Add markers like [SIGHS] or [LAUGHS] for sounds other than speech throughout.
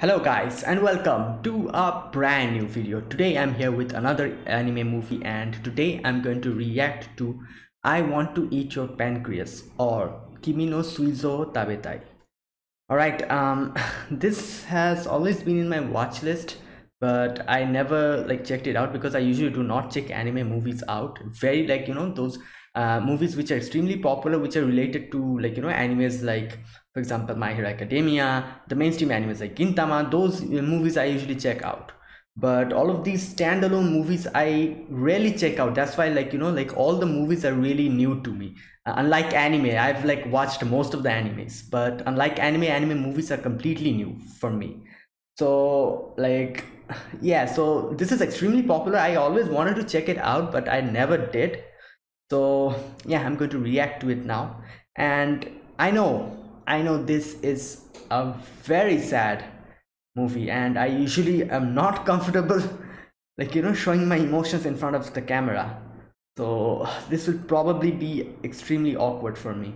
Hello guys and welcome to a brand new video. Today I'm here with another anime movie and today I'm going to react to I Want to Eat Your Pancreas or Kimi no Suizo Tabetai. Alright, um, [LAUGHS] this has always been in my watch list but I never like checked it out because I usually do not check anime movies out. Very like you know those uh, movies which are extremely popular which are related to like you know animes like for example my hero academia the mainstream animes like gintama those uh, movies i usually check out. But all of these standalone movies i rarely check out. That's why like you know like all the movies are really new to me. Uh, unlike anime i've like watched most of the animes but unlike anime anime movies are completely new for me. So like [SIGHS] yeah so this is extremely popular. I always wanted to check it out but i never did. So yeah i'm going to react to it now. And i know i know this is a very sad movie and i usually am not comfortable [LAUGHS] like you know showing my emotions in front of the camera. So this will probably be extremely awkward for me.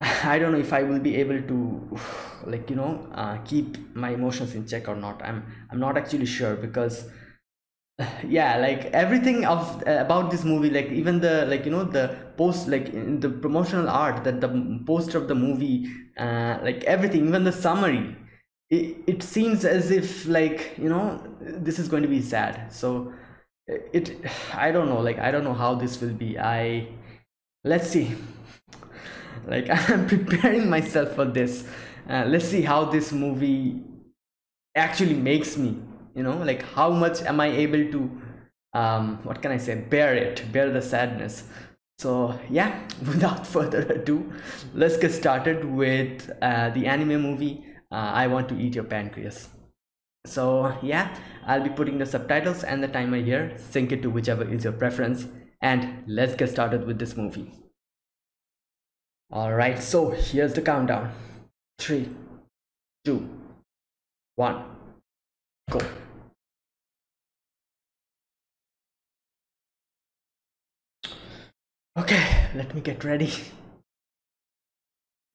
[LAUGHS] I don't know if i will be able to [SIGHS] like you know uh, keep my emotions in check or not. I'm i'm not actually sure because [SIGHS] yeah like everything of uh, about this movie like even the like you know the post like in the promotional art that the poster of the movie uh, like everything even the summary it, it seems as if like you know this is going to be sad. So it [SIGHS] i don't know like i don't know how this will be. I let's see. [LAUGHS] Like [LAUGHS] i'm preparing myself for this. Uh, let's see how this movie actually makes me you know like how much am i able to um what can i say bear it bear the sadness? So yeah [LAUGHS] without [LAUGHS] further ado let's get started with uh, the anime movie uh, i want to eat your pancreas. So yeah i'll be putting the subtitles and the timer here. Sync it to whichever is your preference. And let's get started with this movie. All right so here's the countdown. Three two one go Okay, let me get ready. [CLEARS THROAT]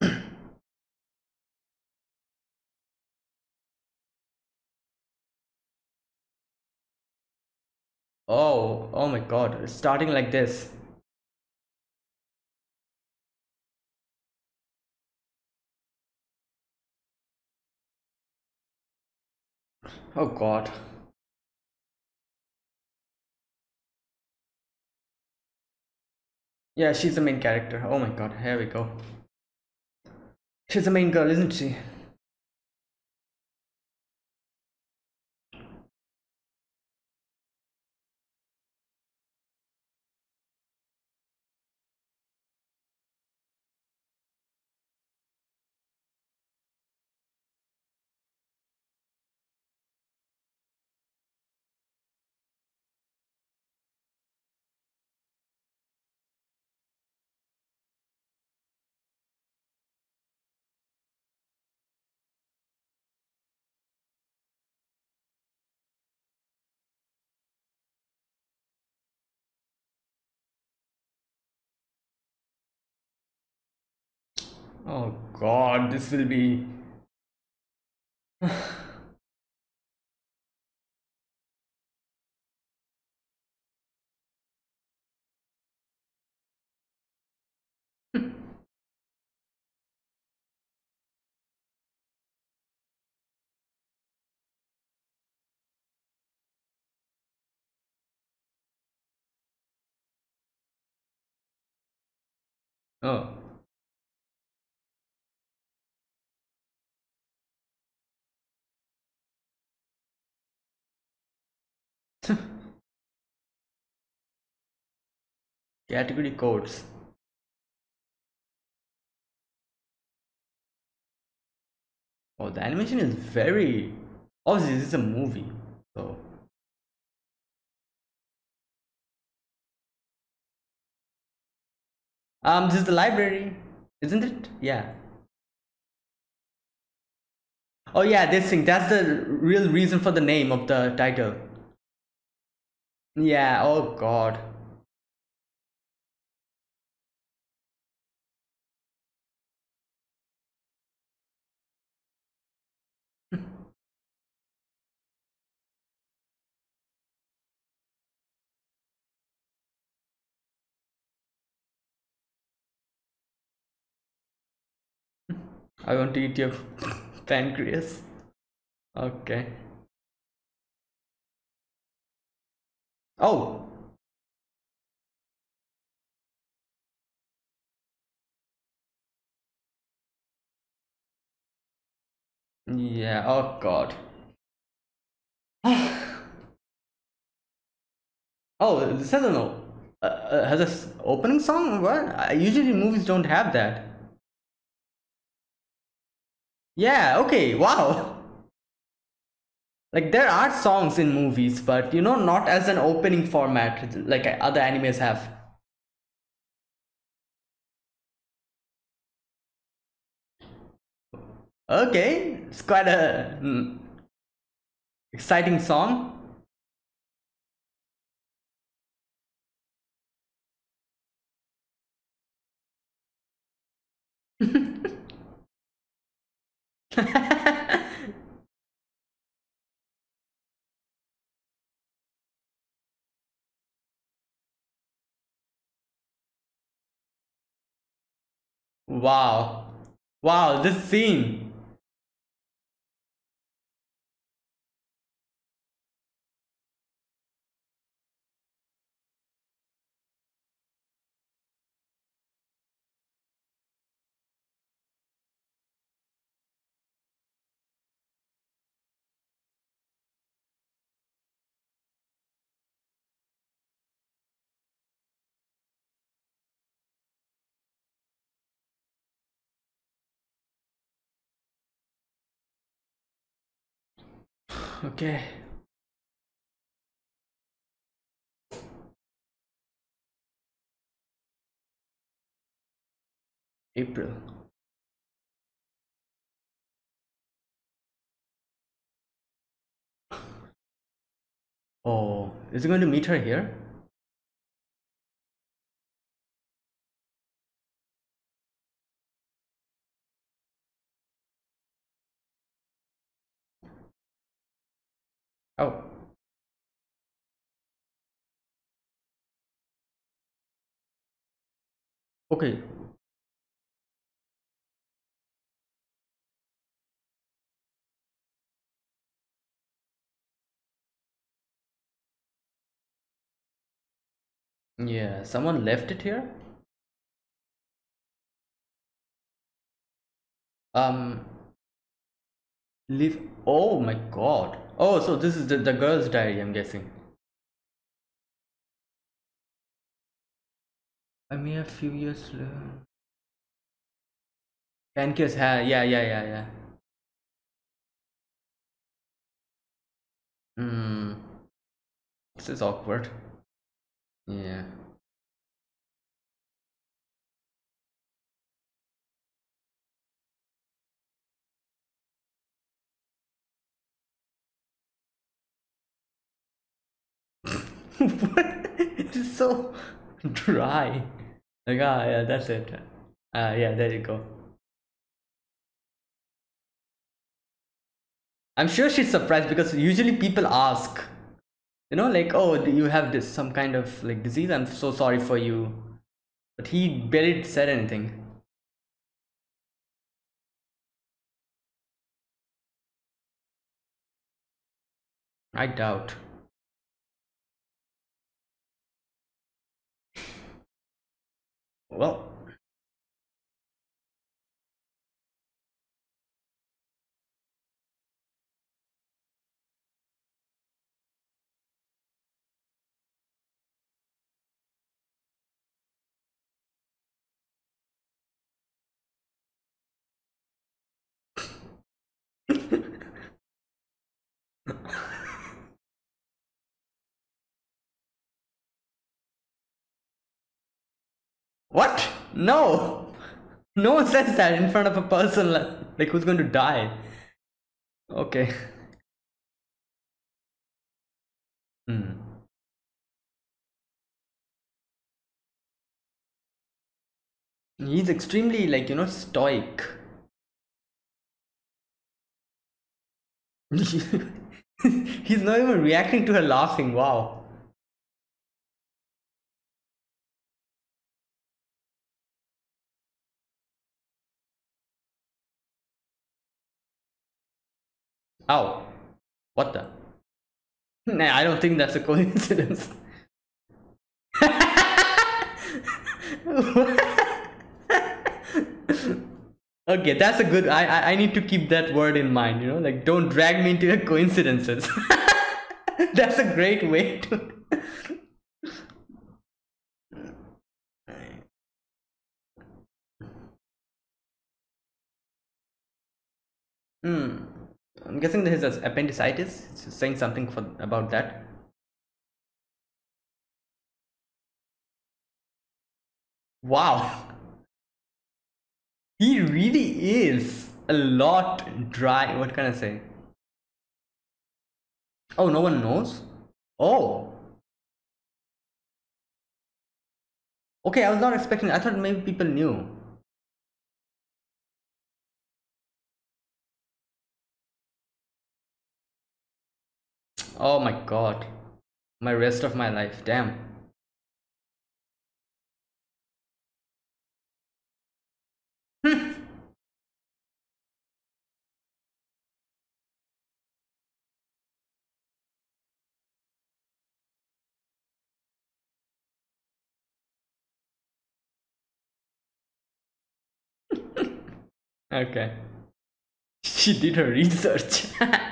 oh, oh my god, it's starting like this. Oh god. Yeah, she's the main character. Oh my god, here we go. She's the main girl, isn't she? Oh god, this will be. [LAUGHS] oh. Category codes. Oh, the animation is very. Obviously, this is a movie, so. Um, this is the library, isn't it? Yeah. Oh yeah, this thing. That's the real reason for the name of the title. Yeah. Oh God. I want to eat your [LAUGHS] pancreas. Okay. Oh. Yeah, oh god. [SIGHS] oh, this has an uh, has a opening song? What? usually movies don't have that. Yeah, okay, wow. Like there are songs in movies, but you know, not as an opening format like other animes have. Okay, it's quite a mm, exciting song. [LAUGHS] wow. Wow, this scene. Okay. April. Oh, is he going to meet her here? Okay. Yeah, someone left it here? Um, leave. Oh my god. Oh, so this is the, the girl's diary, I'm guessing. I mean, a few years later. Pancreas, yeah, yeah, yeah, yeah, yeah. Hmm. This is awkward. Yeah. [LAUGHS] what? [LAUGHS] It's so [LAUGHS] dry. Like, ah, yeah, that's it. Uh, yeah, there you go. I'm sure she's surprised because usually people ask, you know, like, oh, you have this some kind of like disease? I'm so sorry for you. But he barely said anything. I doubt. Well, [LAUGHS] What? No! No one says that in front of a person like who's going to die. Okay. Hmm. He's extremely like, you know, stoic. [LAUGHS] He's not even reacting to her laughing. Wow. Oh, what the? [LAUGHS] Nah, I don't think that's a coincidence. [LAUGHS] okay, that's a good. I, I I need to keep that word in mind. You know, like don't drag me into coincidences. [LAUGHS] that's a great way to. Hmm. I'm guessing this is appendicitis. It's saying something for about that. Wow. [LAUGHS] He really is a lot dry. What can I say? Oh, no one knows? Oh. Okay, I was not expecting. I thought maybe people knew. Oh my god. My rest of my life. Damn. [LAUGHS] okay. [LAUGHS] She did her research. [LAUGHS]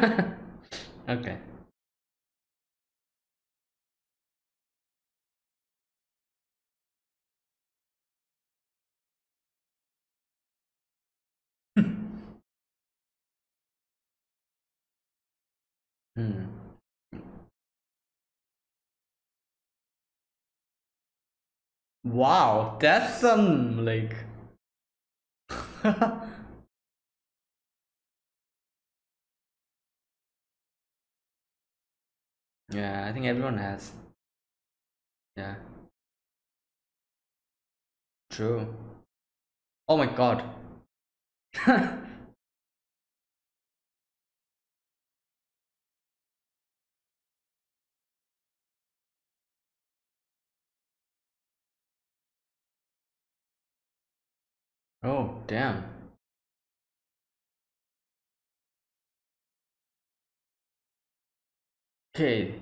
[LAUGHS] okay. [LAUGHS] hmm. Wow, that's some like [LAUGHS] Yeah, I think everyone has. Yeah. True. Oh my god. [LAUGHS] oh, damn. Okay.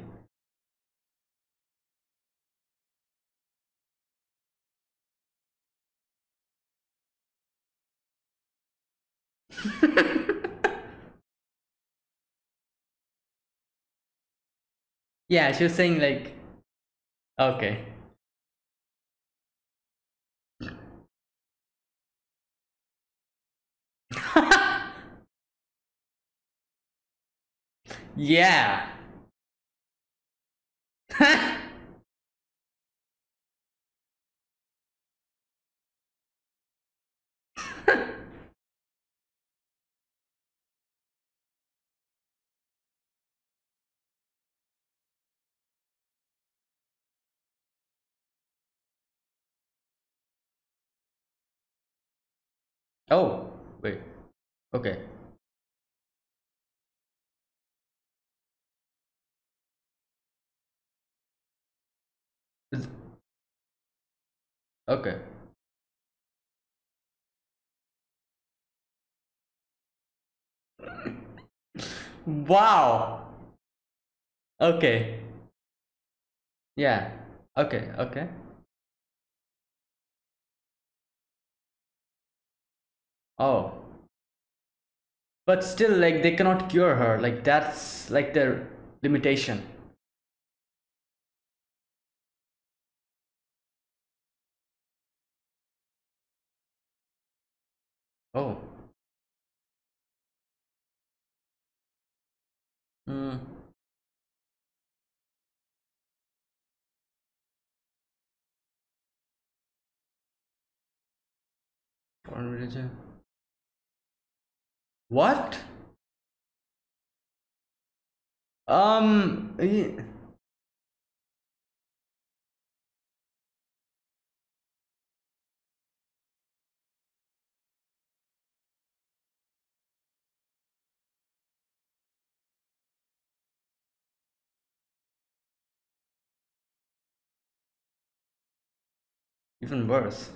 [LAUGHS] yeah, she was saying like, okay. [LAUGHS] yeah. Oh, wait. Okay. Okay. Wow. Okay. Yeah. Okay, okay. Oh. But still, like, they cannot cure her. Like, that's, like, their limitation. Oh. Hmm. What? Um. Even worse.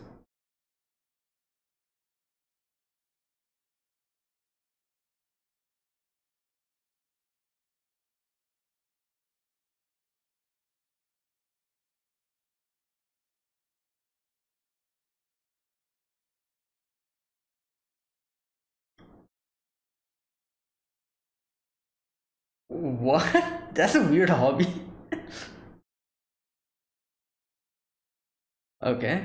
What? [LAUGHS] That's a weird hobby. Okay.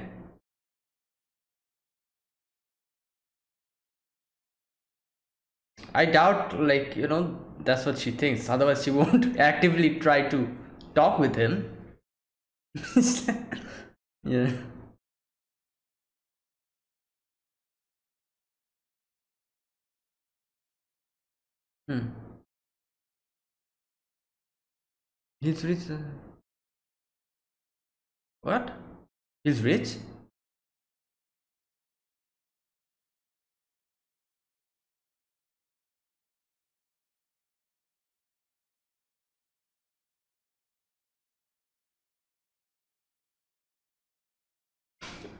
I doubt, like, you know, that's what she thinks. Otherwise, she [LAUGHS] won't actively try to talk with him. [LAUGHS] yeah. Hmm. He's rich. What? He's rich?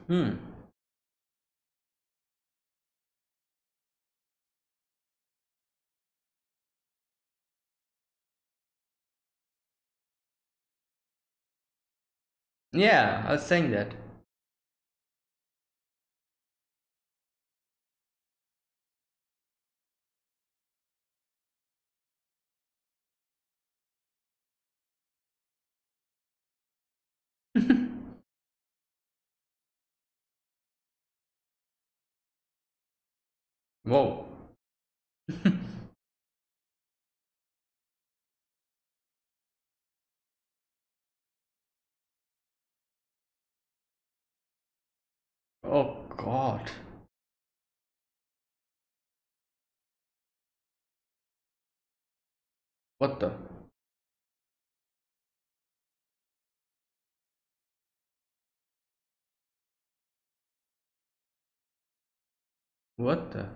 Hmm. Yeah, I was saying that. [LAUGHS] Whoa. Oh God. What the? What the?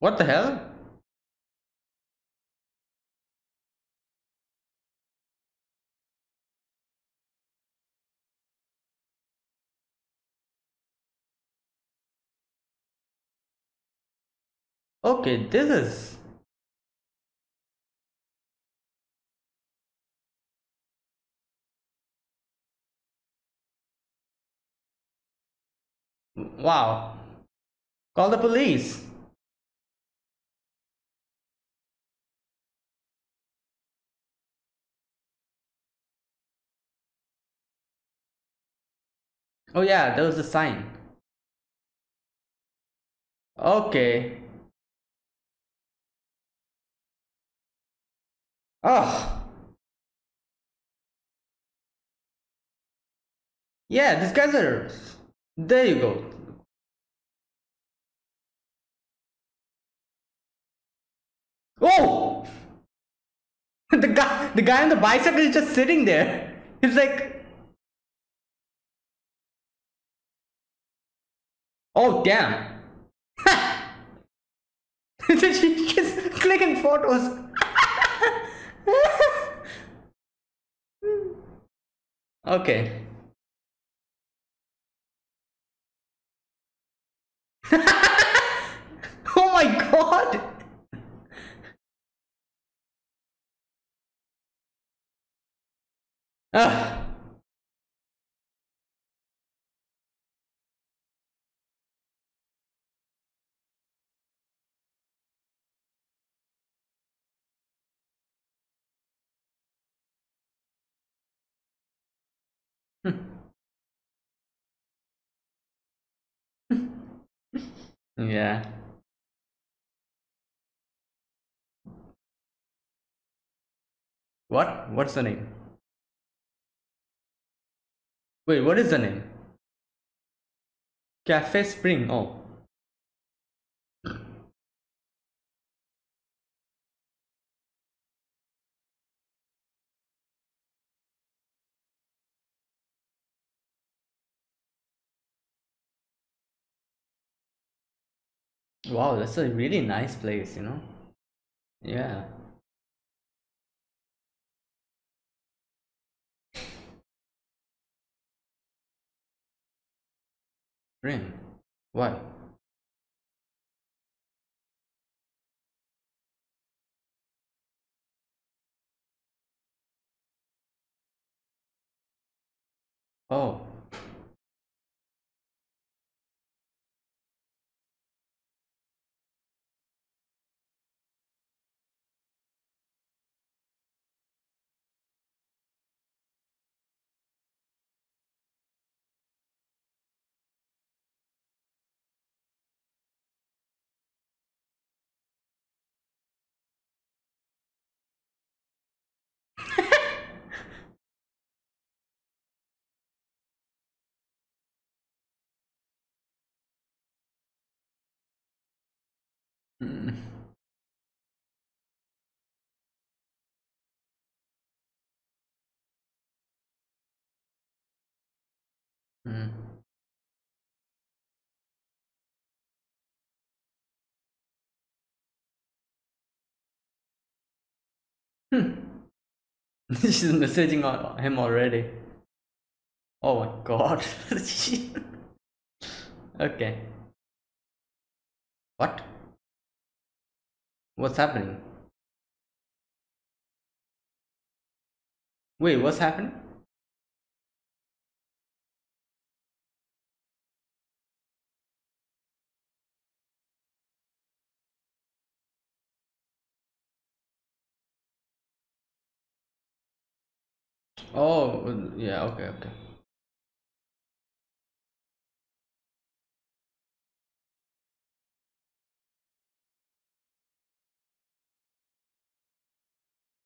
What the hell? Okay, this is wow. Call the police. Oh yeah, there was a sign. Okay. Oh. Yeah, these guys are. There you go. Oh! [LAUGHS] the guy, the guy on the bicycle is just sitting there. He's like, oh damn. [LAUGHS] She's just clicking photos. [LAUGHS] okay. [LAUGHS] oh my god. Ah. Mm-hmm. yeah. What? What's the name? Wait, what is the name? Cafe Spring. Oh. Wow, that's a really nice place, you know? Yeah. Ring. Why? Oh. Hmm. Hmm. Hmm. She's messaging on him already. Oh my god. [LAUGHS] okay. What? What's happening? Wait, what's happening? Oh, yeah, okay, okay.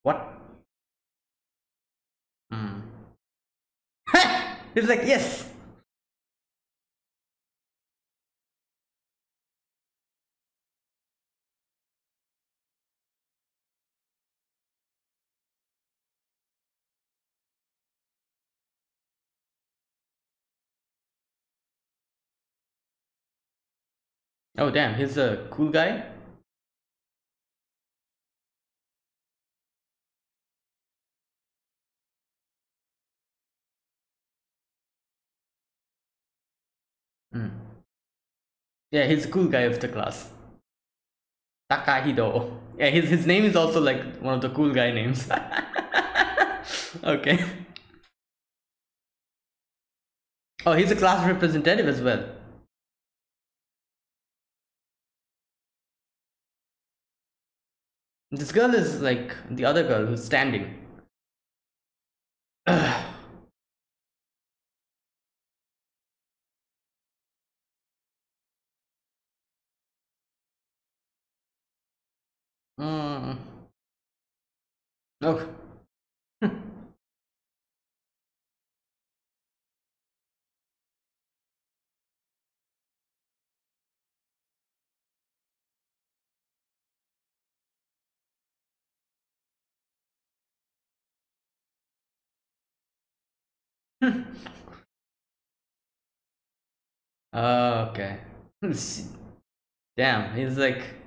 What? Hmm. He's like, yes! Oh damn, he's a cool guy? Yeah, he's a cool guy of the class. Takahito. Yeah, his, his name is also like one of the cool guy names. [LAUGHS] okay. Oh, he's a class representative as well. This girl is like the other girl who's standing. [SIGHS] Oh, [LAUGHS] okay. [LAUGHS] Damn, he's like.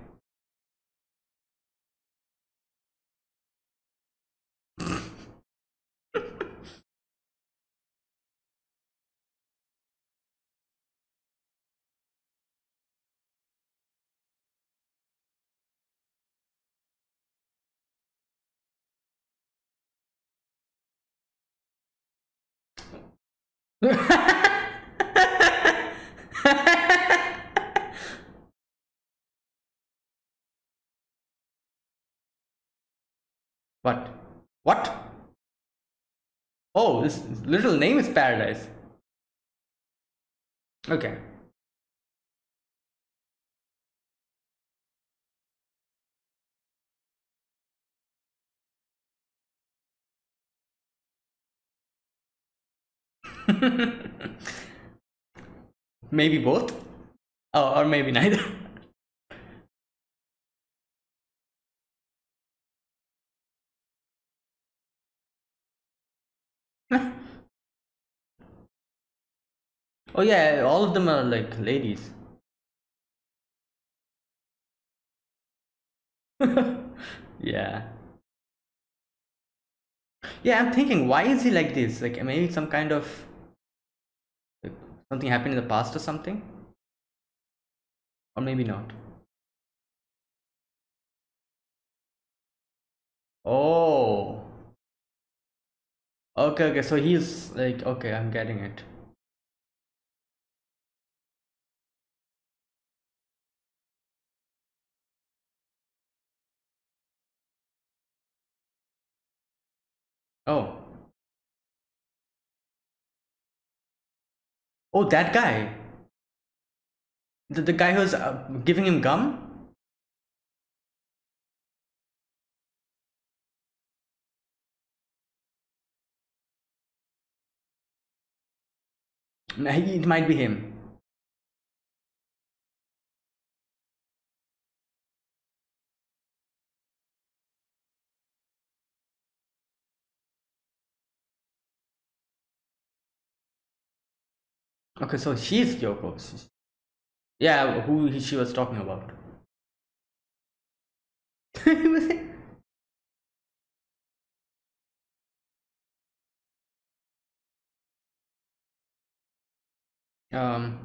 What? Oh, this little name is Paradise. Okay. [LAUGHS] maybe both oh, or maybe neither [LAUGHS] oh yeah all of them are like ladies [LAUGHS] yeah yeah i'm thinking why is he like this like maybe some kind of Something happened in the past or something? Or maybe not. Oh. Okay, okay, so he's like, okay, I'm getting it. Oh. Oh, that guy. The, the guy who's uh, giving him gum? It might be him. Okay, so she's Kyoko. Yeah, who she was talking about. [LAUGHS] um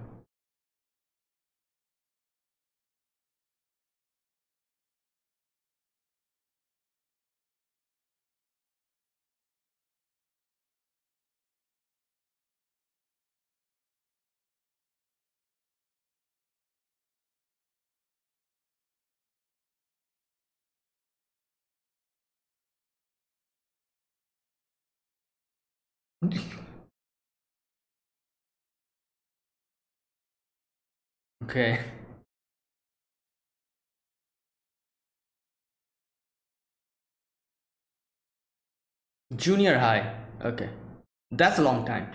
[LAUGHS] okay. Junior high. Okay. That's a long time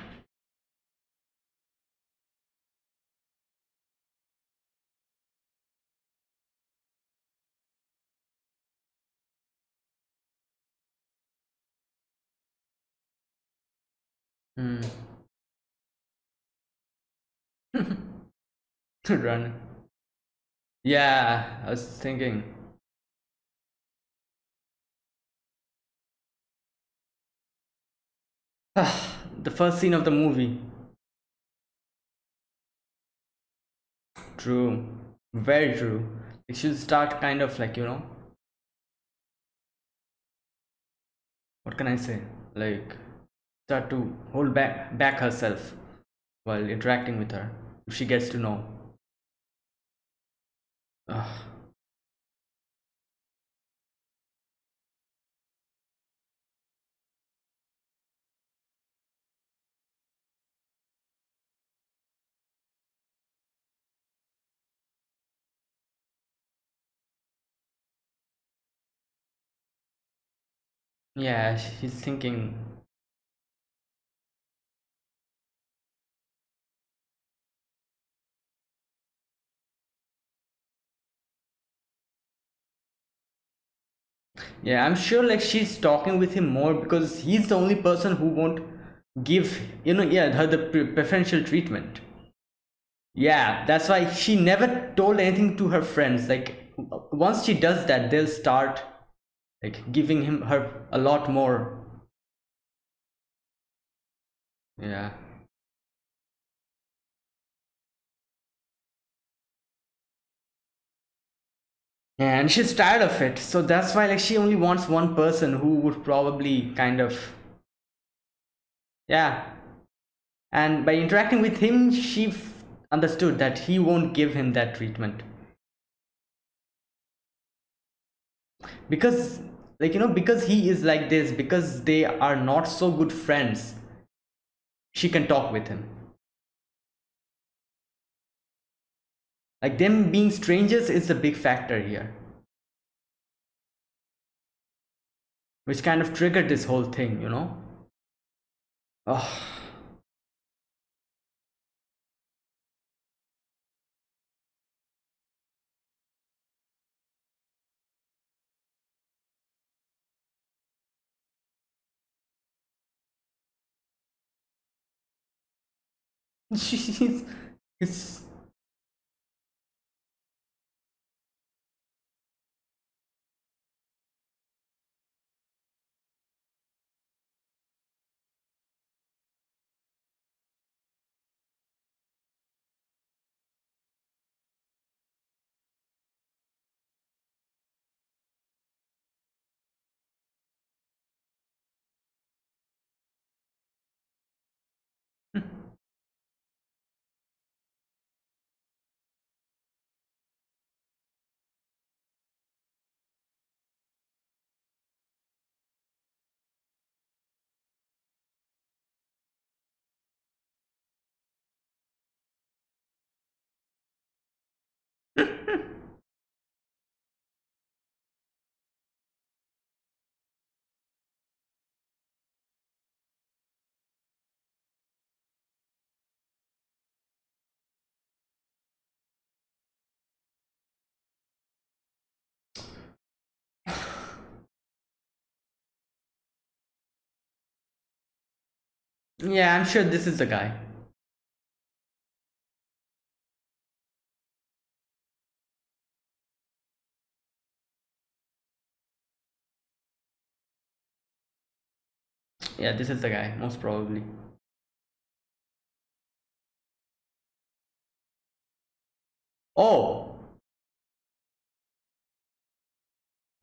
Hmm. [LAUGHS] Run. Yeah, I was thinking. [SIGHS] the first scene of the movie. True. Very true. It should start kind of like, you know. What can I say? Like start to hold back back herself while interacting with her if she gets to know Ugh. yeah she's thinking Yeah, I'm sure like she's talking with him more because he's the only person who won't give, you know, yeah, her the preferential treatment. Yeah, that's why she never told anything to her friends. Like once she does that, they'll start like giving him her a lot more. Yeah. And she's tired of it. So that's why like she only wants one person who would probably kind of yeah. And by interacting with him she understood that he won't give him that treatment. Because like you know because he is like this because they are not so good friends she can talk with him like them being strangers is a big factor here. Which kind of triggered this whole thing you know? Oh Jeez, [LAUGHS] it's Yeah, I'm sure this is the guy. Yeah, this is the guy, most probably. Oh!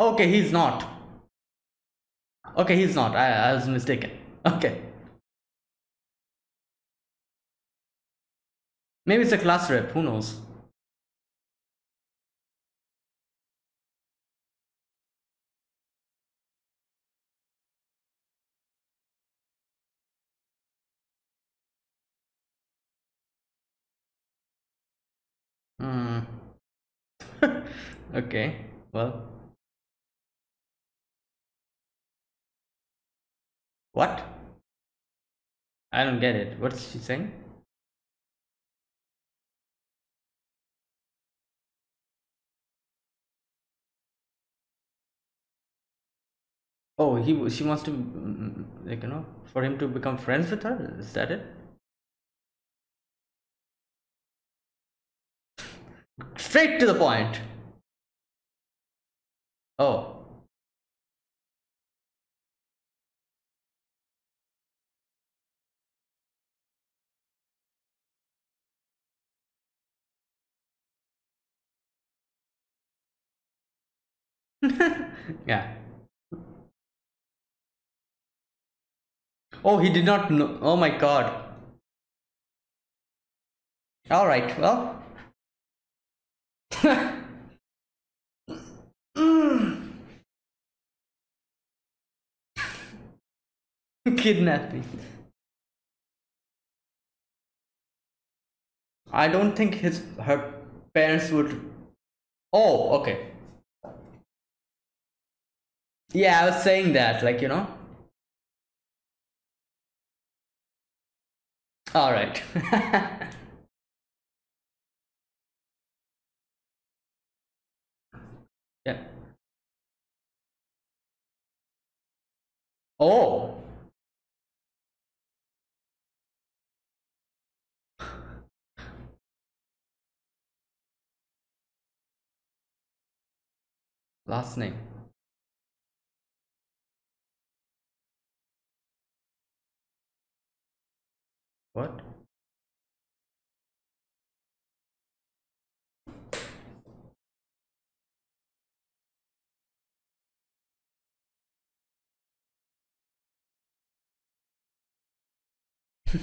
Okay, he's not. Okay, he's not. I, I was mistaken. Okay. Maybe it's a class rep, who knows? Hmm. [LAUGHS] okay, well. What? I don't get it. What's she saying? Oh, he she wants to mm, mm, like you know for him to become friends with her. Is that it? Straight to the point. Oh. [LAUGHS] yeah. Oh, he did not know. Oh my god. All right. Well. [LAUGHS] Kidnapping. I don't think his her parents would. Oh, okay. Yeah, I was saying that, like you know. All right. [LAUGHS] yeah. Oh. Last name. What? [LAUGHS]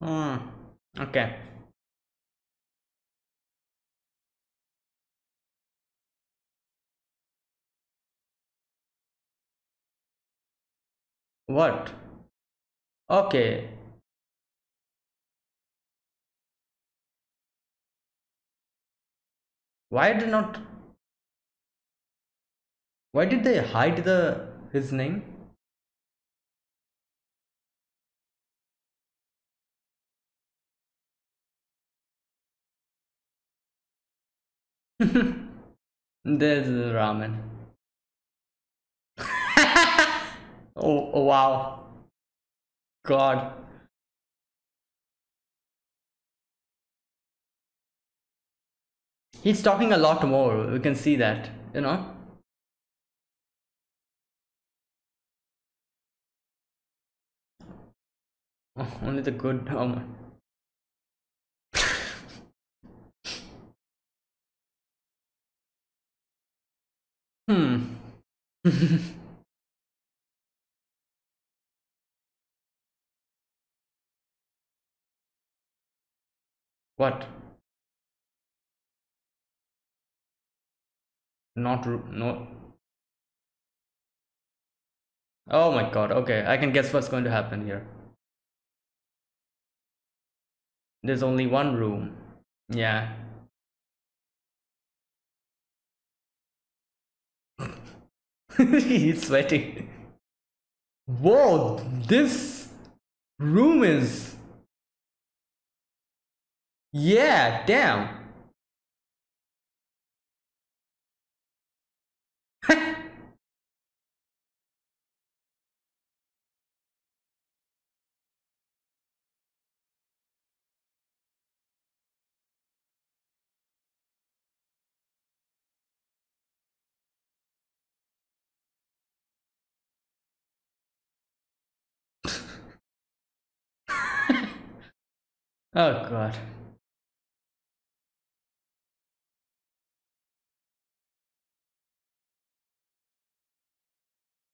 Hmm. Okay. What? Okay. Why did not Why did they hide the his name? [LAUGHS] There's the ramen. [LAUGHS] oh, oh wow. God. He's talking a lot more. We can see that, you know. Oh, [LAUGHS] only the good. My. [LAUGHS] hmm. [LAUGHS] what? Not no. Oh my god. Okay, I can guess what's going to happen here. There's only one room. Yeah. [LAUGHS] He's sweating. Whoa, this room is. Yeah, damn. [LAUGHS] Oh God.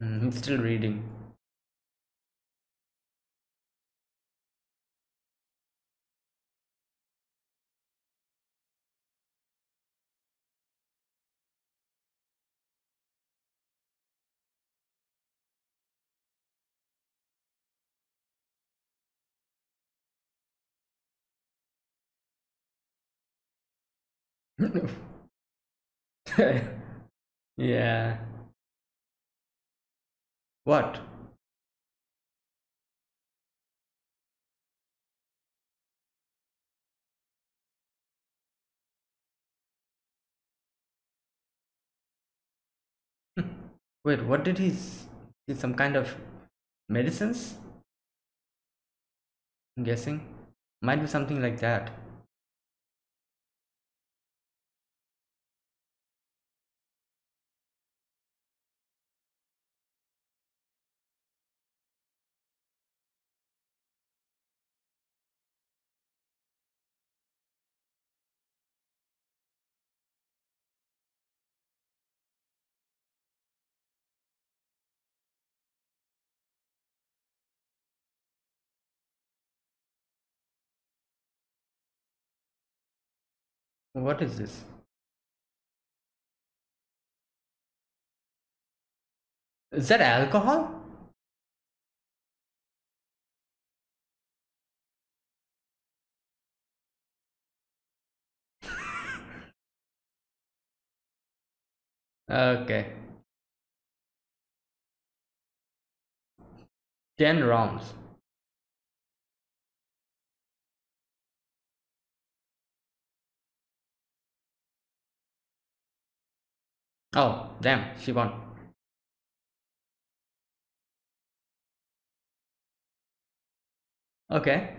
Mm, he's still reading. [LAUGHS] yeah. What? [LAUGHS] Wait, what did he? s- Is some kind of medicines? I'm guessing. Might be something like that. What is this? Is that alcohol? Okay. 10 rounds. Oh, damn, she won. Okay.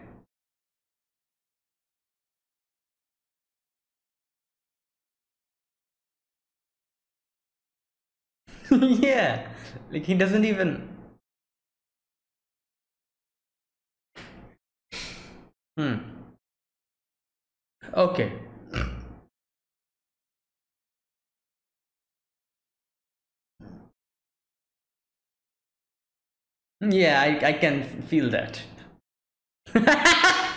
[LAUGHS] yeah, like he doesn't even. Hmm. Okay. Yeah, I, I can feel that. [LAUGHS]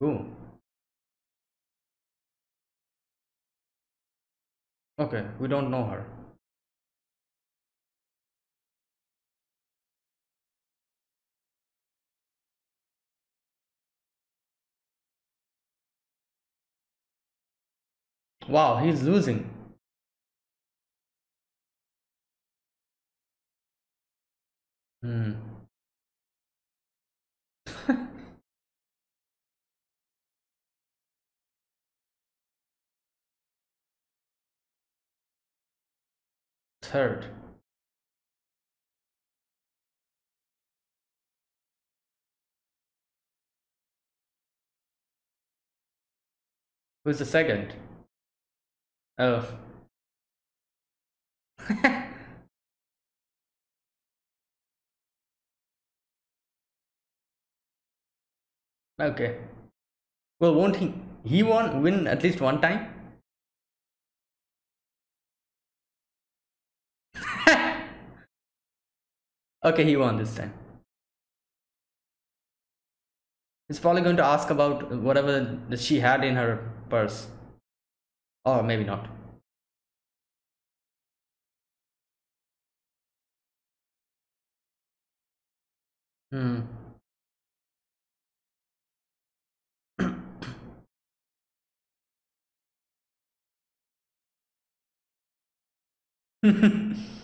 Cool. Okay, we don't know her. Wow, he's losing. Hmm. [LAUGHS] Third. Who's the second? Oh. [LAUGHS] okay. Well, won't he? He won win at least one time. [LAUGHS] okay, he won this time. He's probably going to ask about whatever she had in her purse, or maybe not. Hmm. [LAUGHS]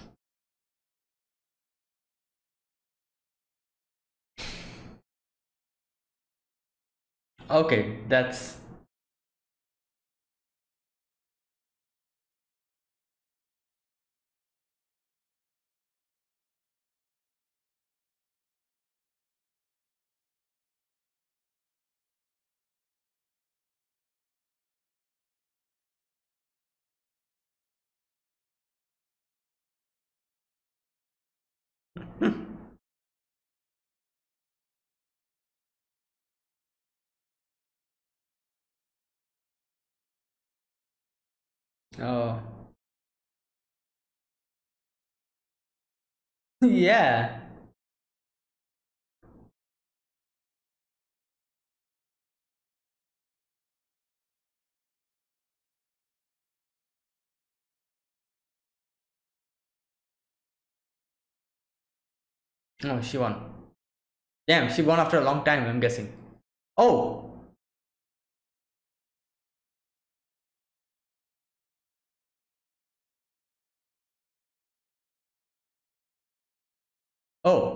okay, that's oh. [LAUGHS] yeah. Oh, she won. Damn, she won after a long time, I'm guessing. Oh! Oh.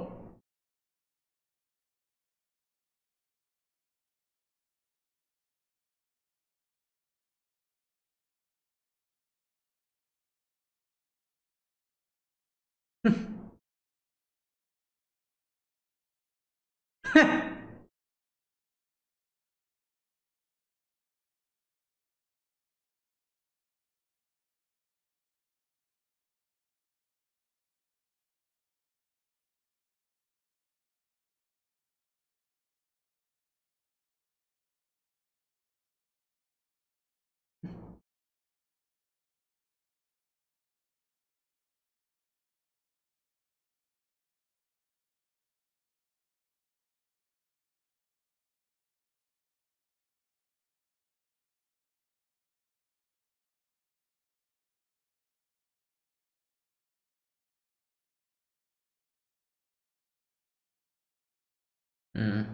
Mm.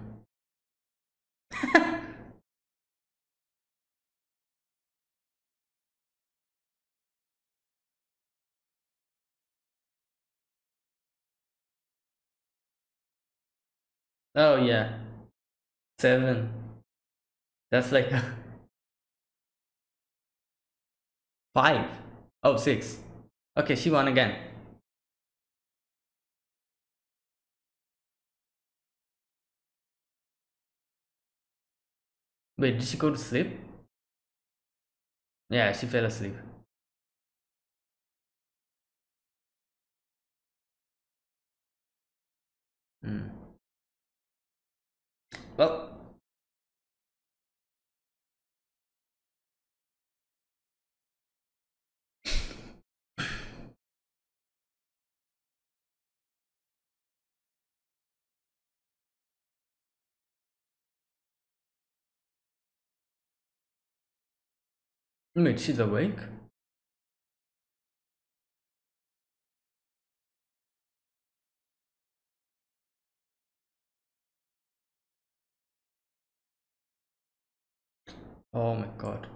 [LAUGHS] oh yeah. Seven. That's like [LAUGHS] five. Oh, six. Okay, she won again. Wait, did she go to sleep? Yeah, she fell asleep. Hmm. Well, wait, she's awake? Oh my god.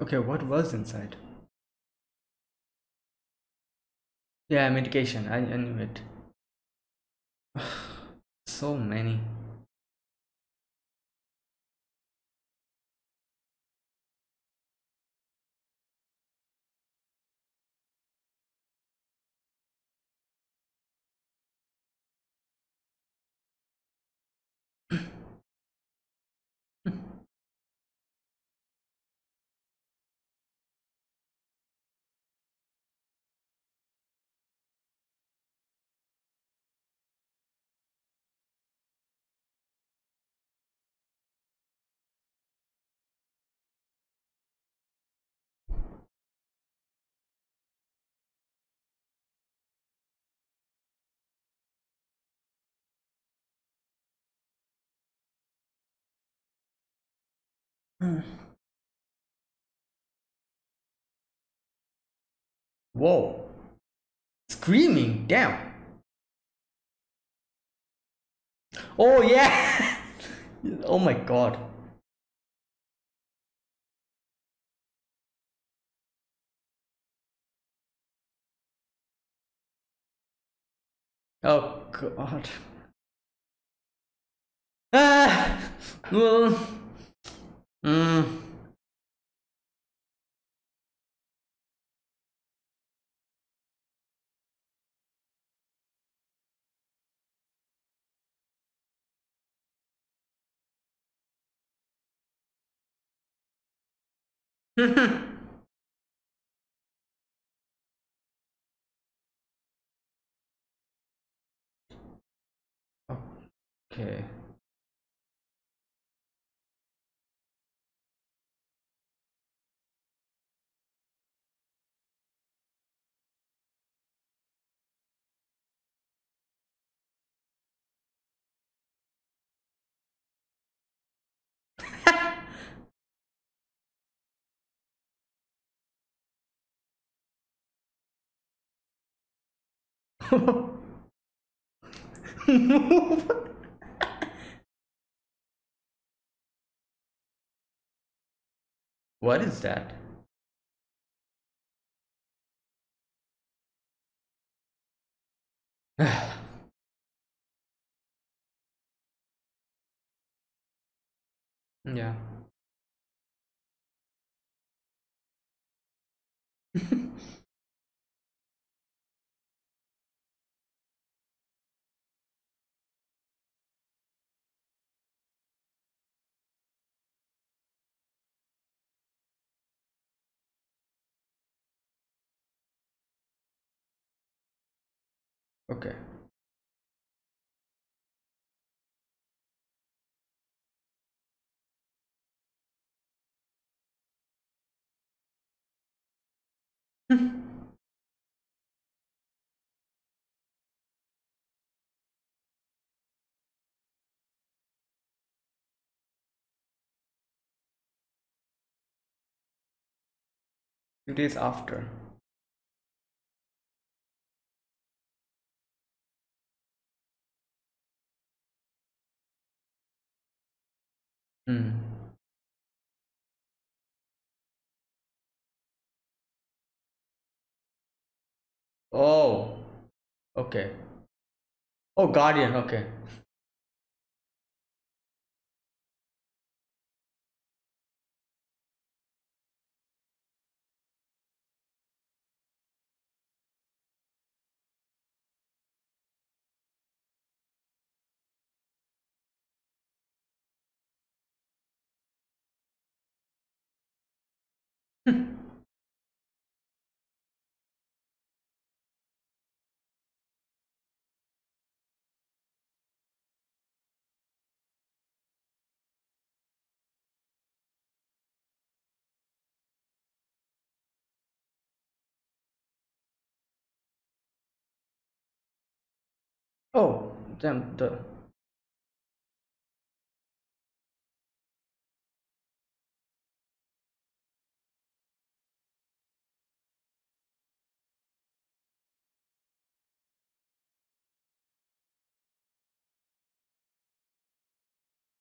Okay, what was inside? Yeah, medication. I, I knew it. [SIGHS] so many. Whoa. Screaming, damn. Oh yeah. [LAUGHS] oh my god. Oh god. Ah. Well. Mm. [LAUGHS] okay. What is that? [SIGHS] yeah. [LAUGHS] okay. [LAUGHS] Few days after. Hmm. Oh, okay. Oh, Guardian, okay. Oh, damn the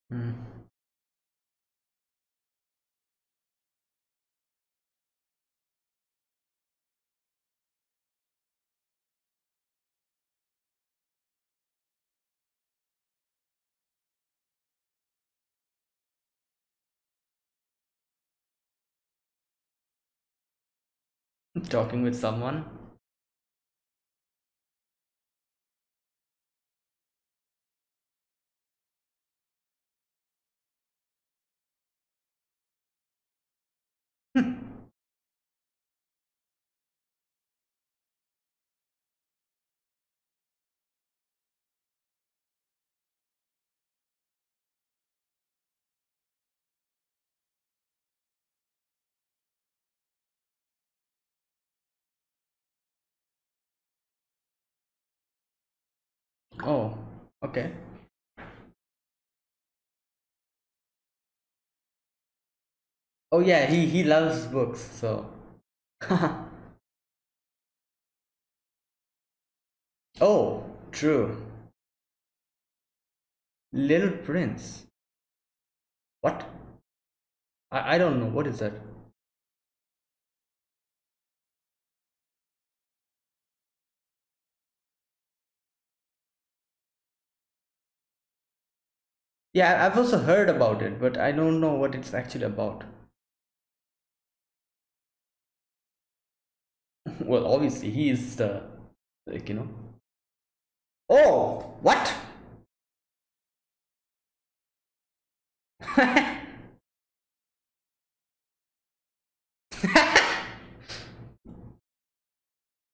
Hmm. Talking with someone. Oh, okay. Oh yeah, he he loves books, so. [LAUGHS] oh, true. Little Prince. What? I I don't know. What is that? Yeah, I've also heard about it, but I don't know what it's actually about. [LAUGHS] well, obviously, he is the, like, you know. Oh, what? [LAUGHS]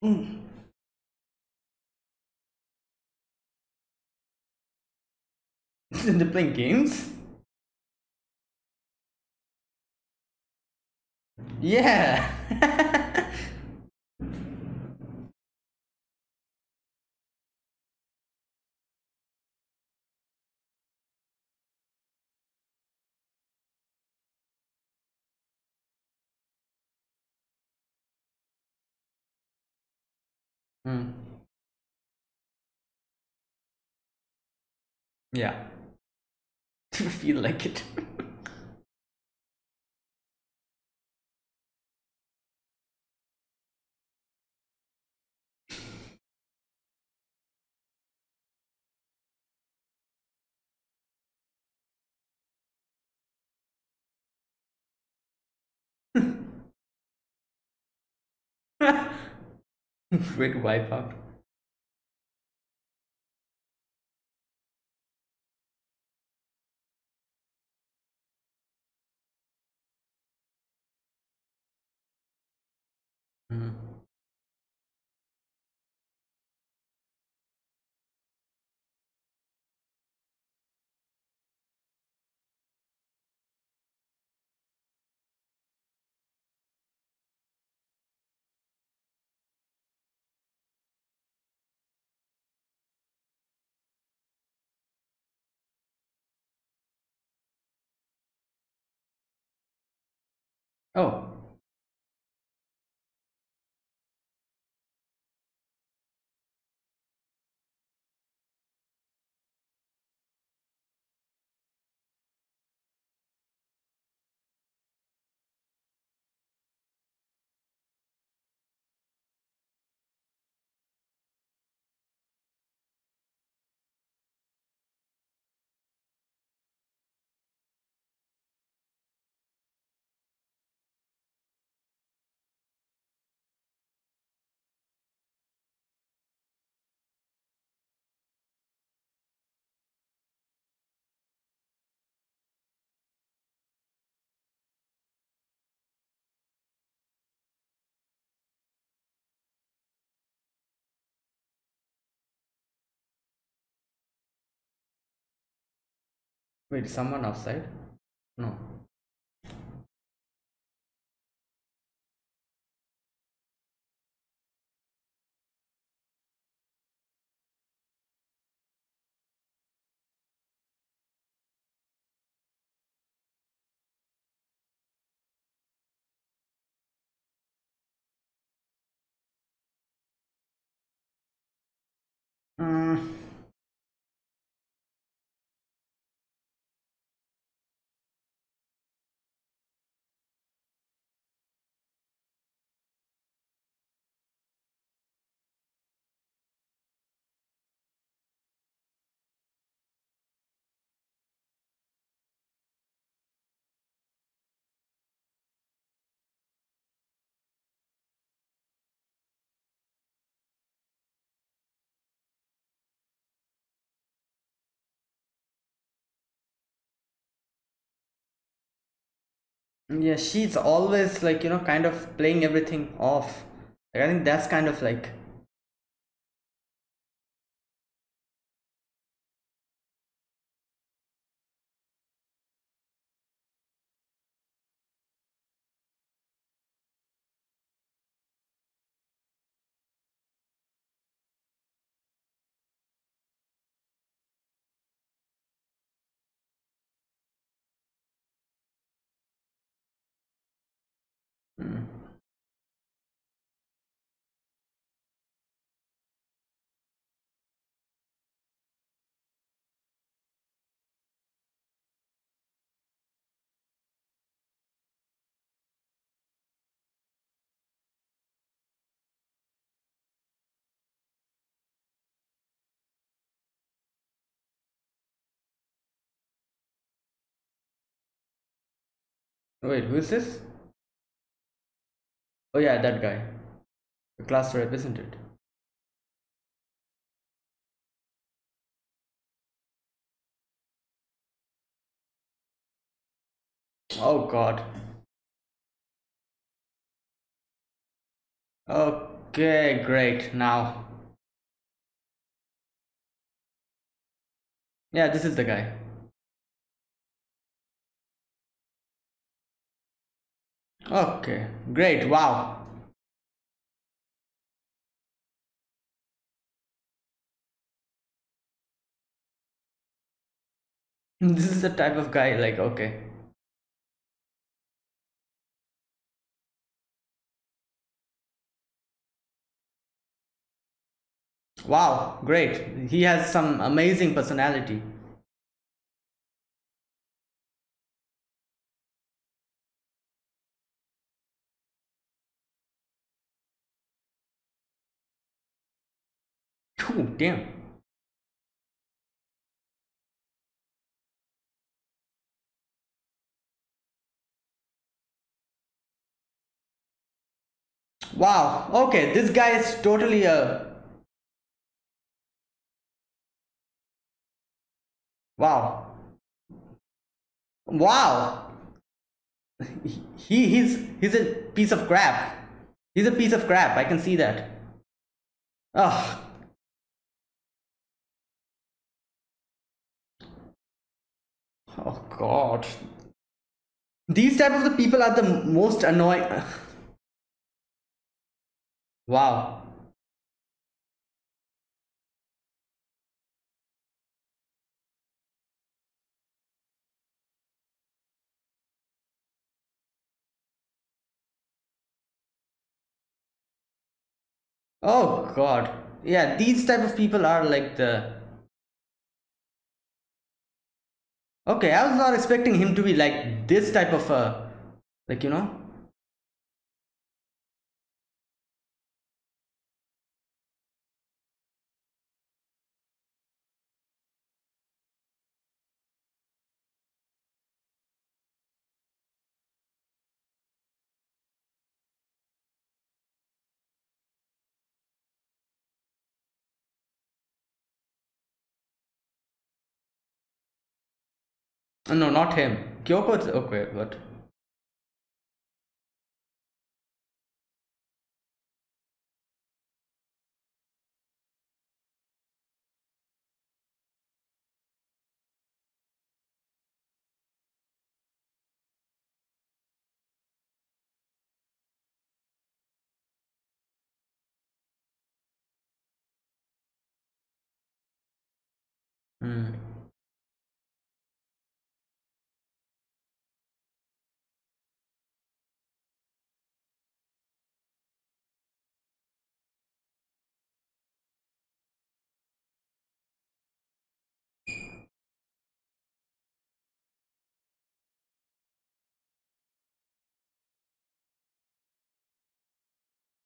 mm. They're playing games? Yeah. [LAUGHS] mm. Yeah. [LAUGHS] feel like it. [LAUGHS] Wait, wipe. Oh. Wait, someone outside? No. Mm. Yeah, she's always like, you know, kind of playing everything off. Like, I think that's kind of like Wait, who is this? Oh yeah, that guy. The class rep, isn't it? Oh god. Okay, great. Now. Yeah, this is the guy. Okay, great. Wow. [LAUGHS] This is the type of guy like okay. Wow, great. He has some amazing personality. Damn. Wow, okay, this guy is totally a Wow. Wow. He he's he's a piece of crap. He's a piece of crap. I can see that. Oh. Oh god. These type of the people are the most annoying. wow. Oh God. Yeah, these type of people are like the Okay, I was not expecting him to be like this type of a like you know no not him. Kyoko okay, but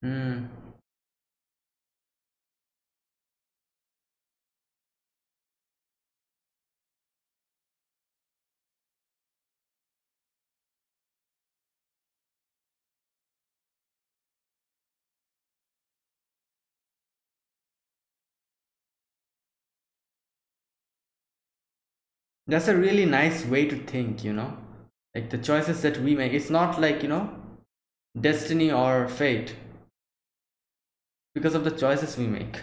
Hmm. That's a really nice way to think, you know? Like the choices that we make. It's not like, you know, destiny or fate. Because of the choices we make.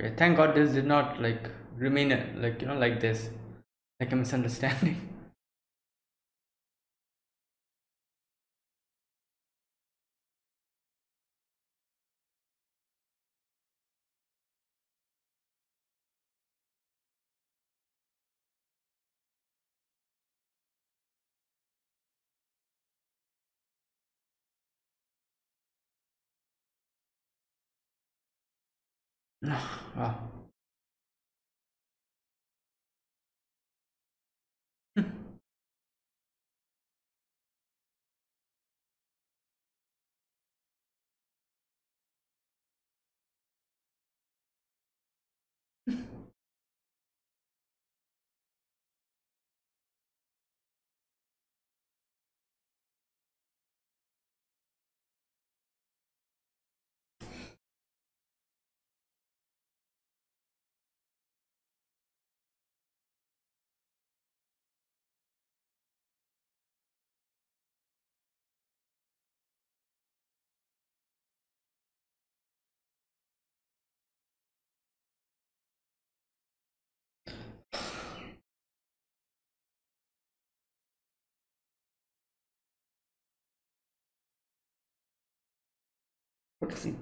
Okay, thank God this did not like remain like you know like this, like a misunderstanding. [LAUGHS] [SIGHS] [SIGHS] wow. What is he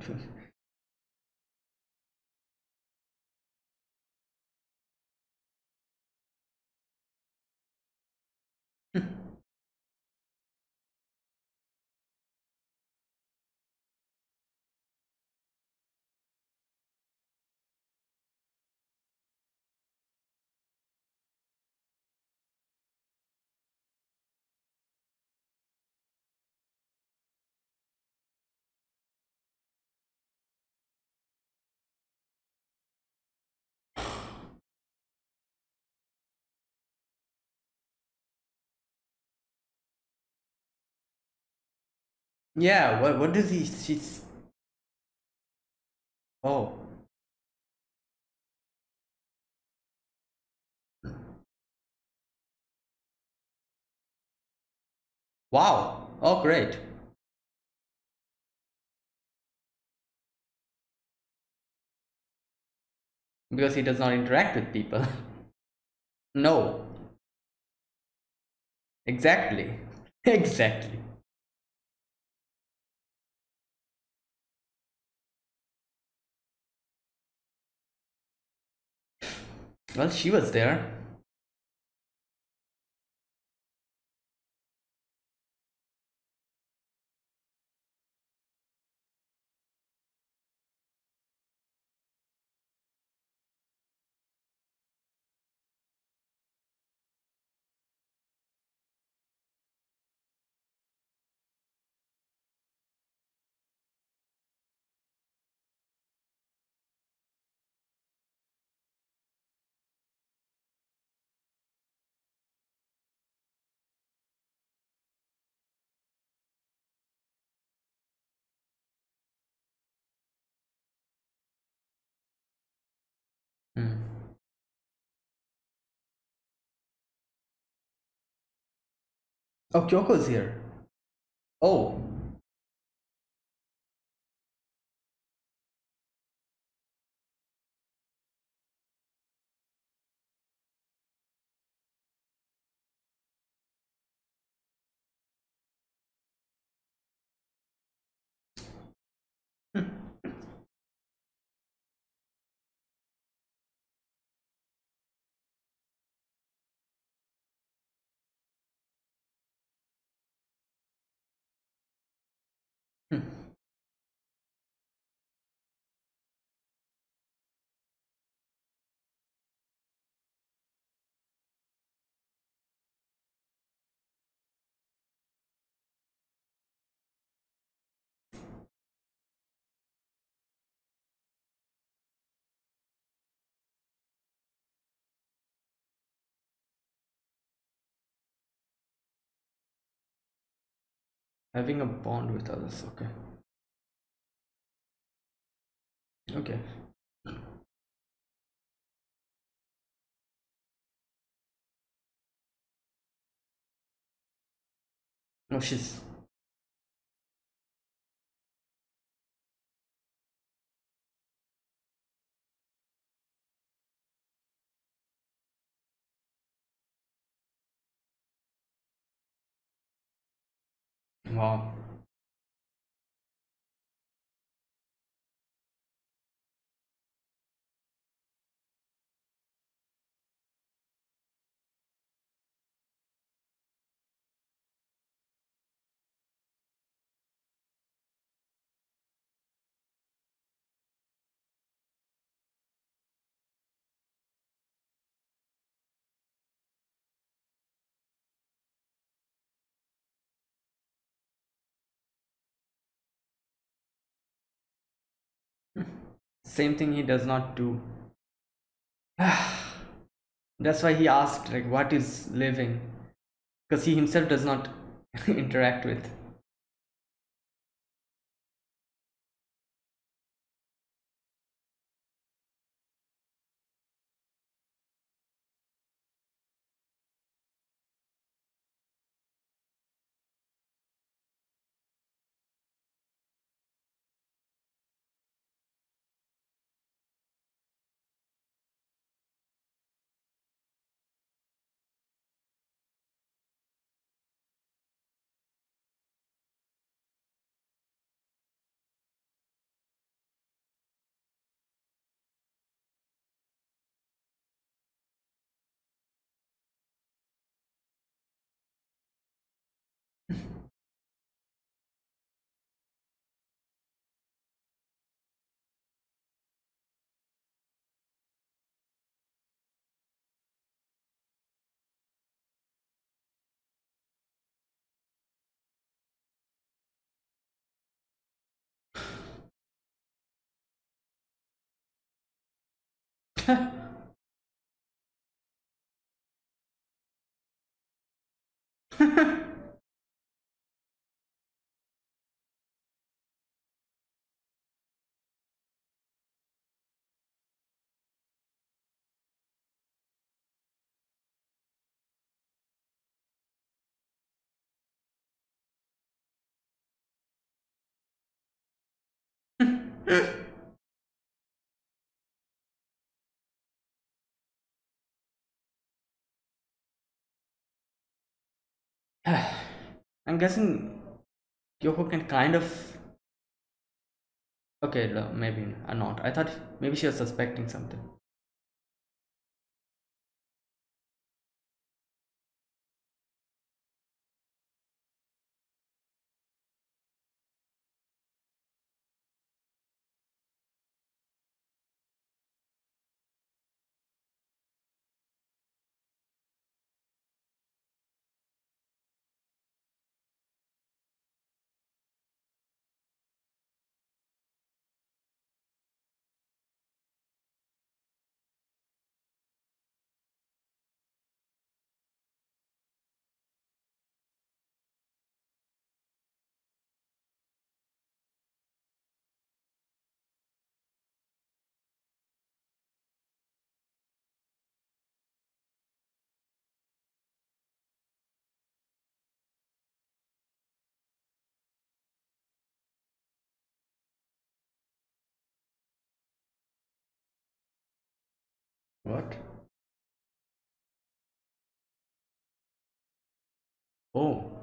Yeah, what what does he she's Oh. Wow. Oh great. Because he does not interact with people. [LAUGHS] no. Exactly. [LAUGHS] Exactly. Well, she was there. Oh, Kyoko's here. Oh. Having a bond with others, okay. Okay. No, she's Wow. Same thing he does not do. [SIGHS] That's why he asked, like, what is living? Because he himself does not [LAUGHS] interact with. Yeah. [LAUGHS] I'm guessing Kyoko can kind of. Okay, no, maybe not. I thought maybe she was suspecting something. What? Oh.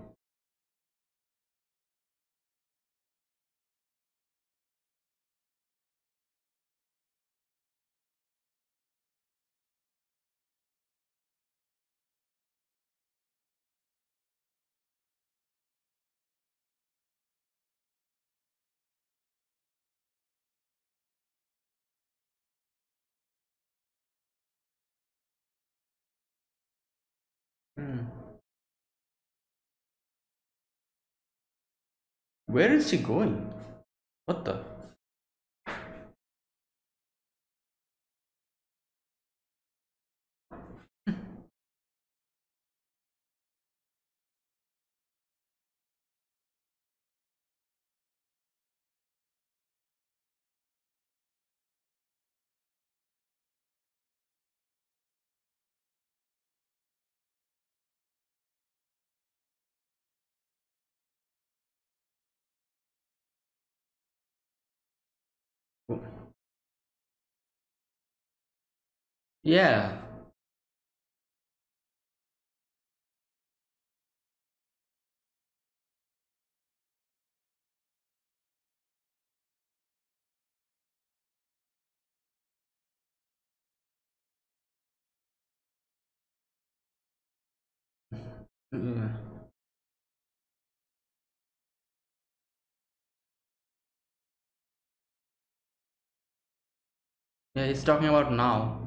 Hmm. Where is she going? What the? yeah Yeah. Yeah, he's talking about now.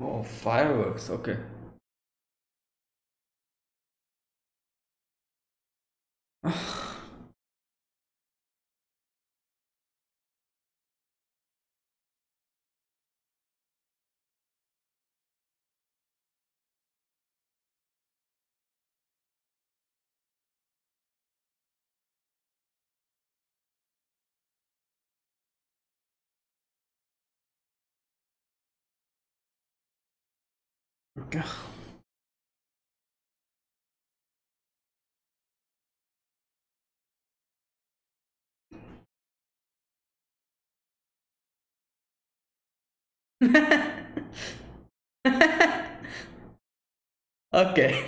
Oh fireworks. Okay. [LAUGHS] Okay. okay.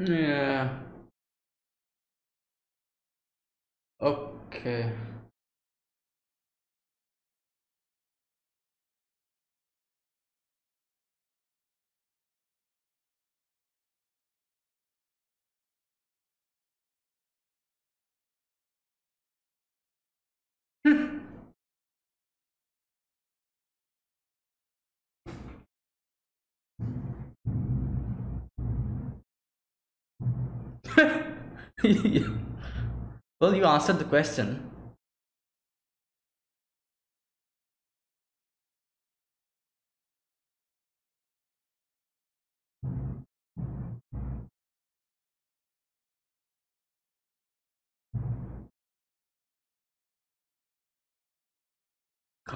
Yeah. Okay. [LAUGHS] well, you answered the question.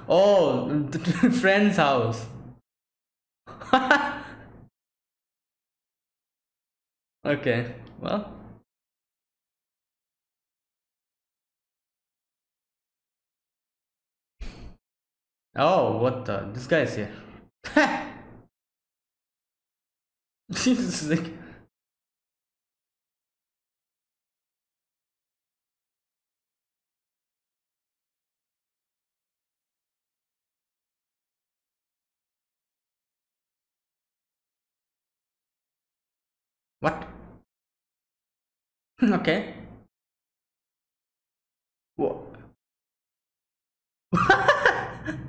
Oh, [LAUGHS] friend's house. [LAUGHS] okay, well. Oh, what the? This guy is here. [LAUGHS] Jesus, like. [LAUGHS] Okay. What? [LAUGHS]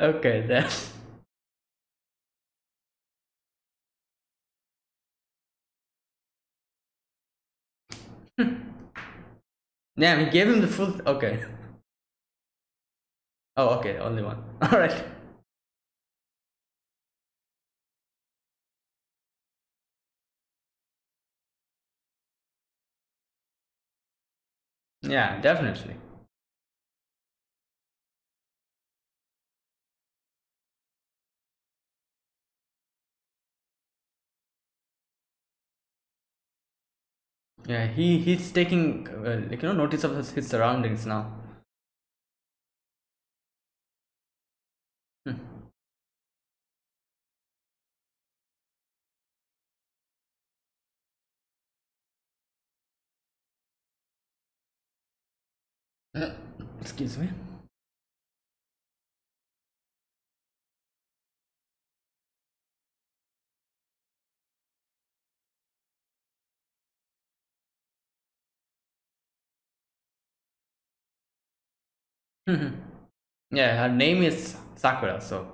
okay, then. Damn, he gave him the full. Okay. [LAUGHS] Oh, okay, only one. [LAUGHS] Alright. Yeah, definitely. Yeah, he he's taking uh, like you know notice of his, his surroundings now. Hmm. [COUGHS] Excuse me. [LAUGHS] yeah, her name is Sakura, so.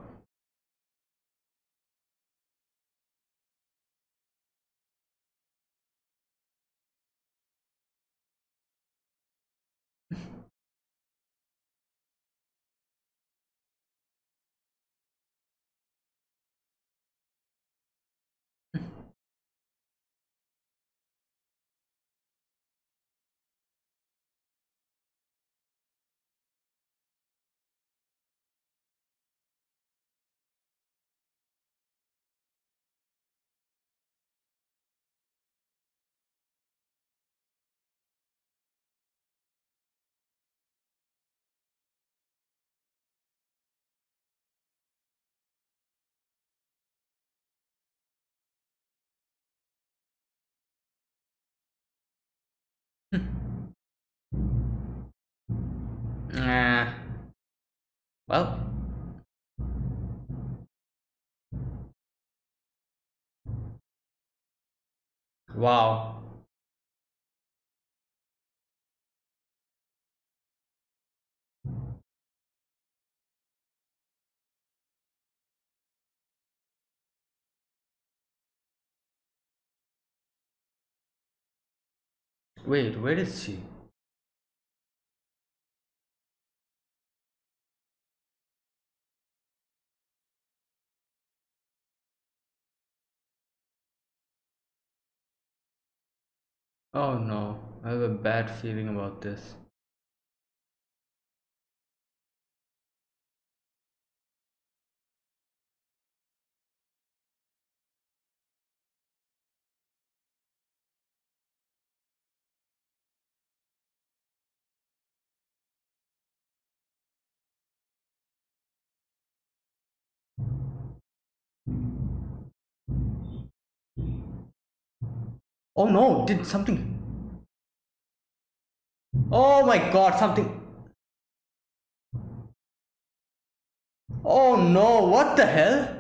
Uh, well. Wow. Wait, where is she? Oh no, I have a bad feeling about this. Oh no, did something. Oh my god, something. Oh no, what the hell?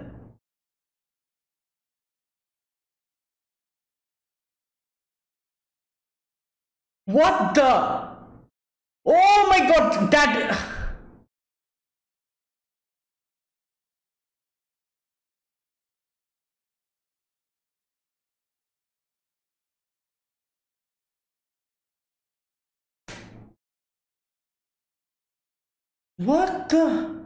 What the? Oh my god, that. What the?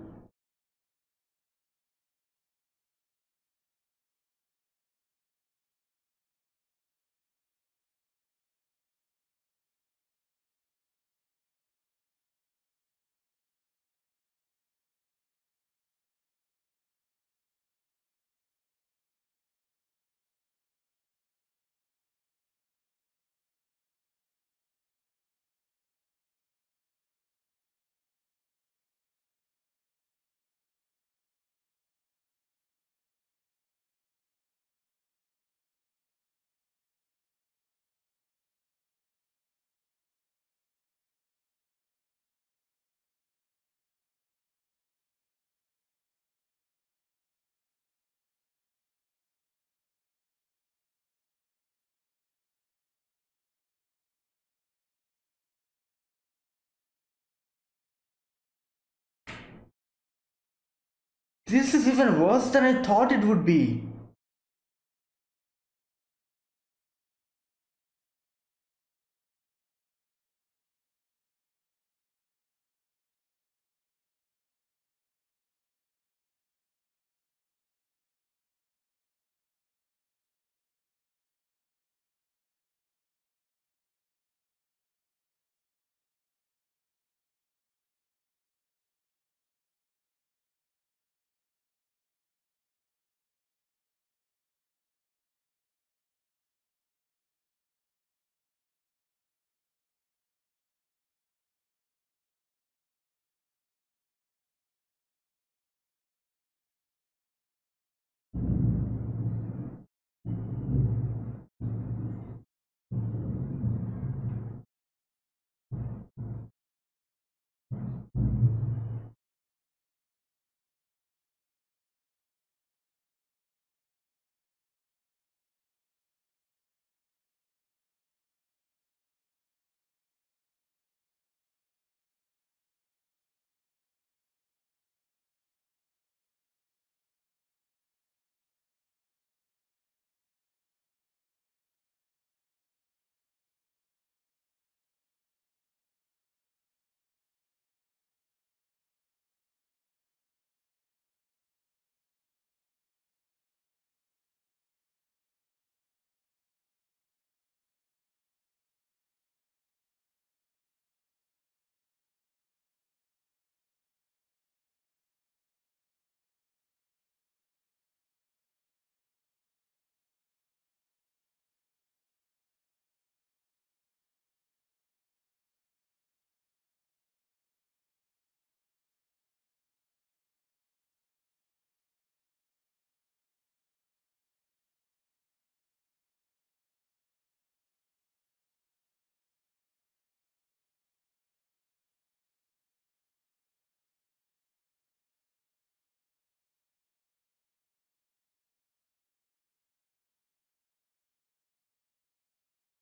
This is even worse than I thought it would be.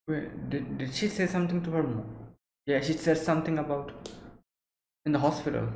Wait, did, did she say something to her mom? Yeah, she said something about in the hospital.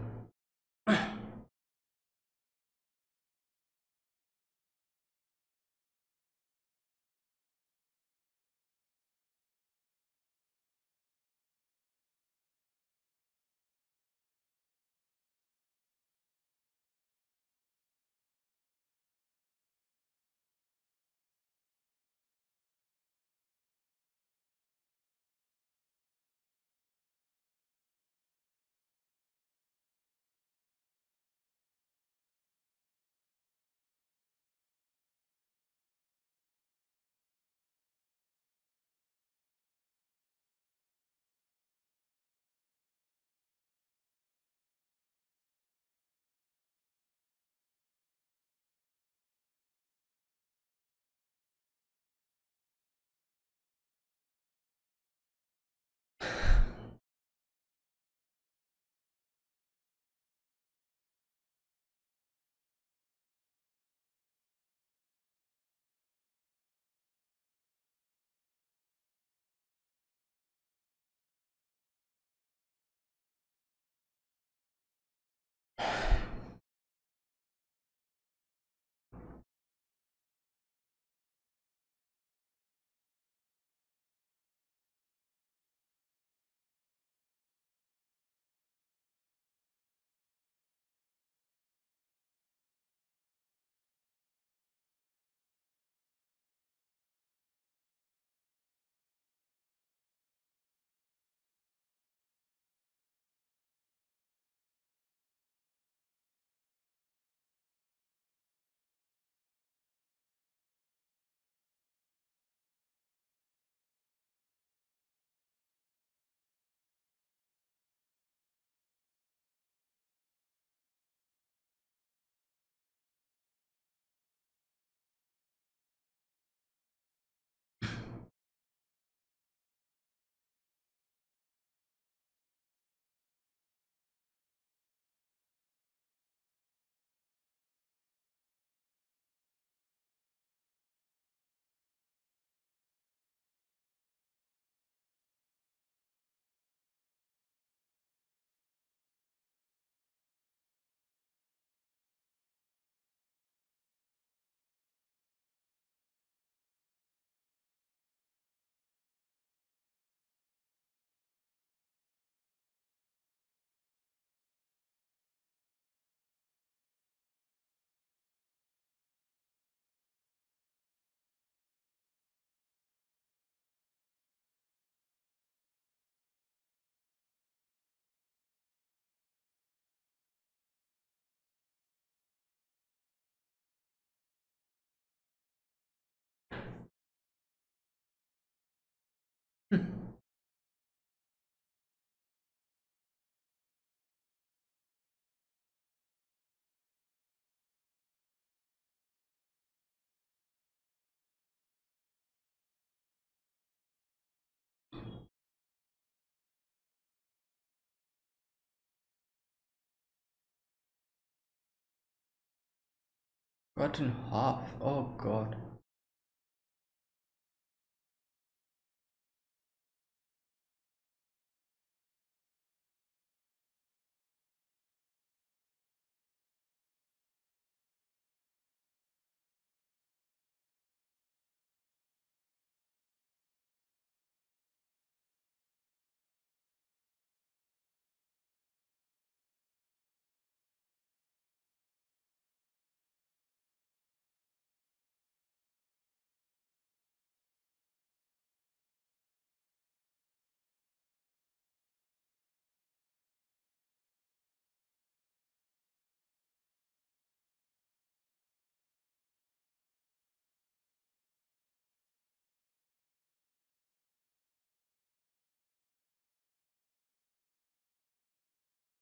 In half. Oh god.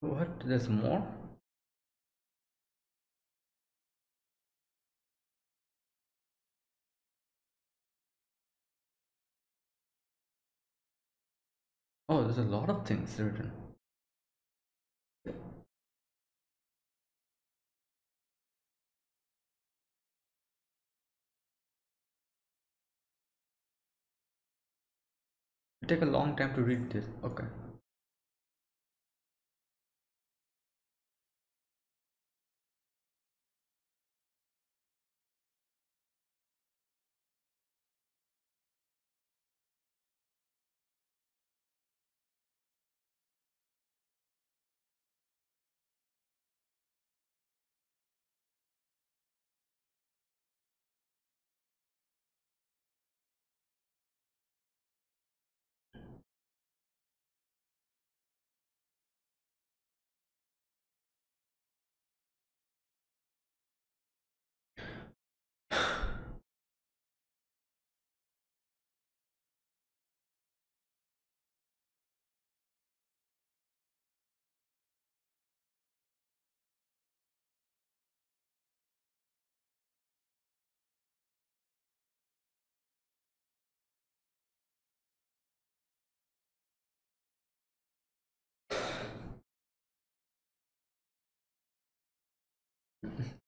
What? There's more? Oh, there's a lot of things written. It take a long time to read this. Okay.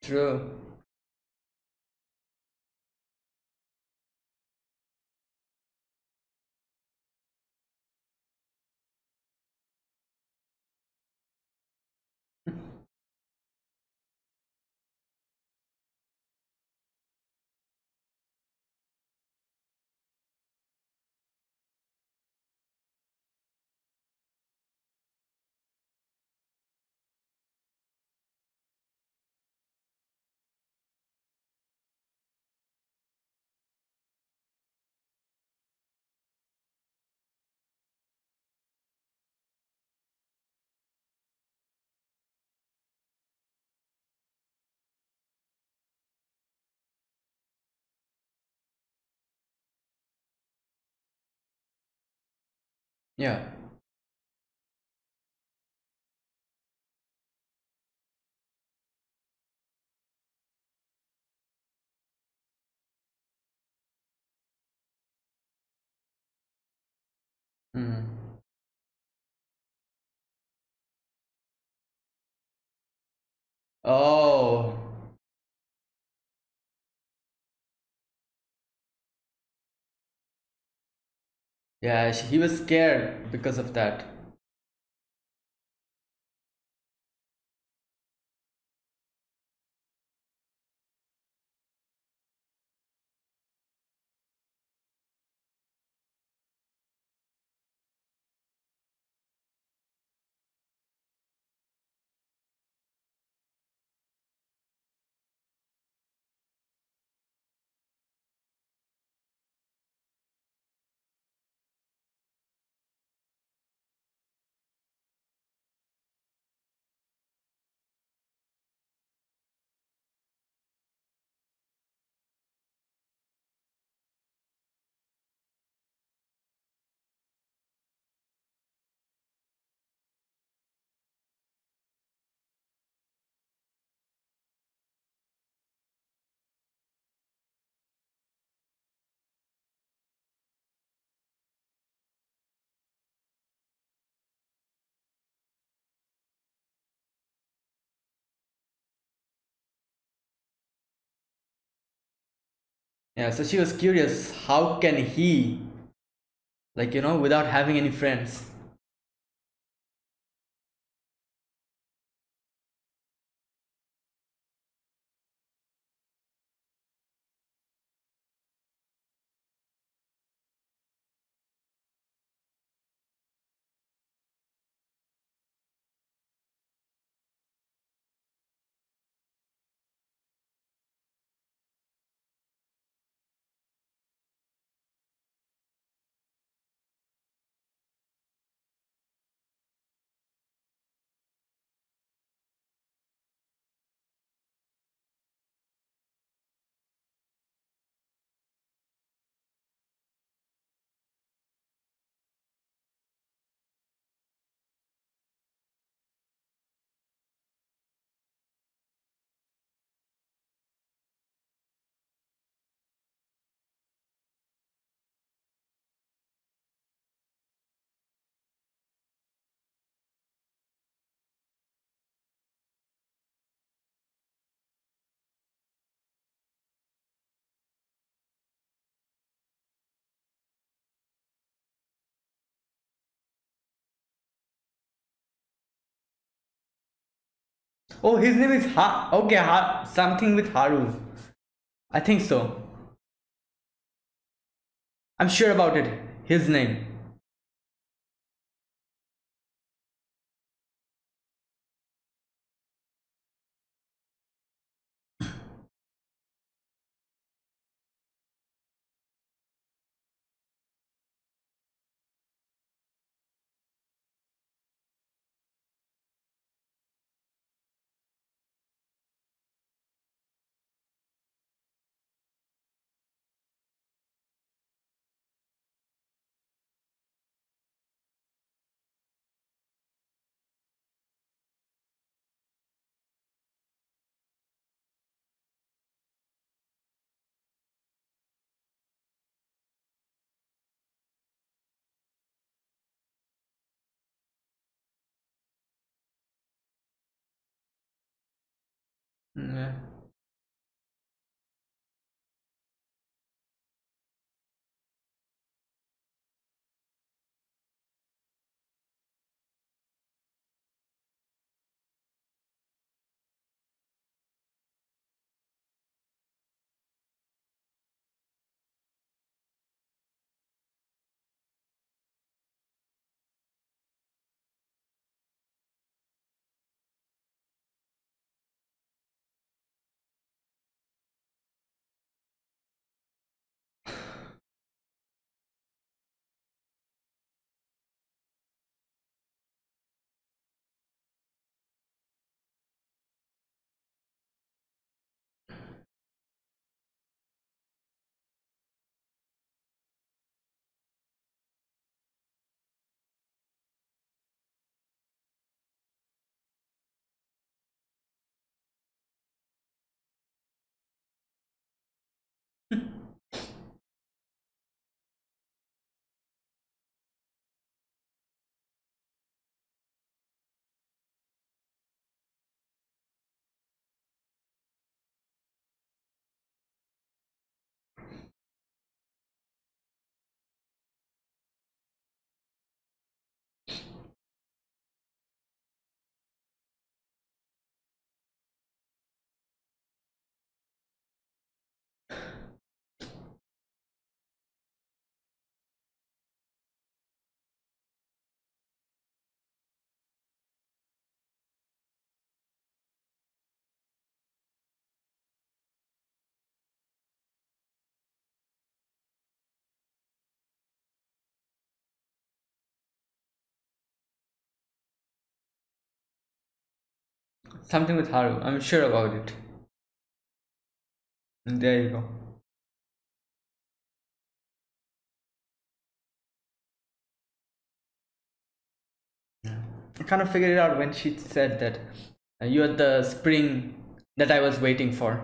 True. Yeah. Mm. Oh. Yeah, he was scared because of that. Yeah, so she was curious how can he, like, you know, without having any friends. Oh, his name is Ha. Okay, ha- something with Haru. I think so. I'm sure about it. His name. Yeah. Something with Haru. I'm sure about it. There you go. I kind of figured it out when she said that uh, you're the spring that I was waiting for.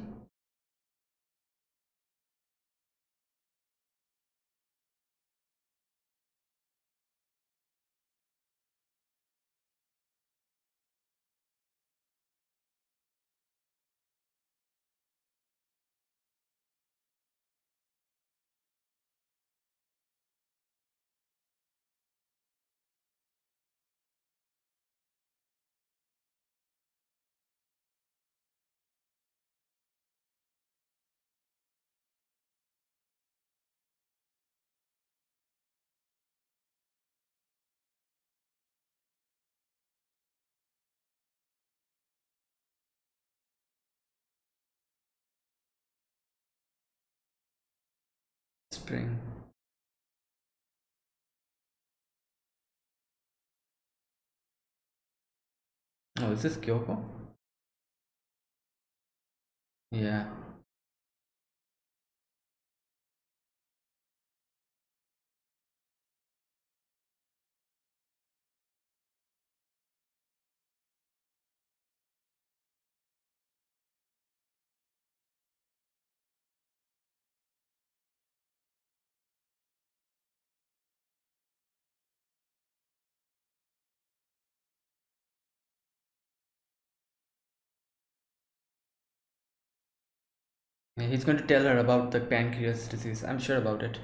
spring. Oh, is this Kyoko? Yeah. He's going to tell her about the pancreas disease. I'm sure about it.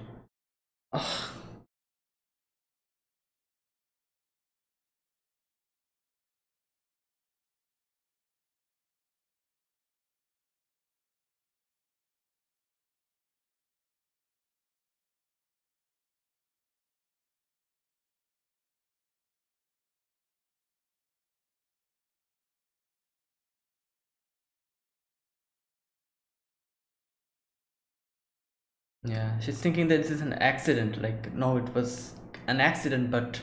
Yeah, she's thinking that this is an accident. Like, no, it was an accident, but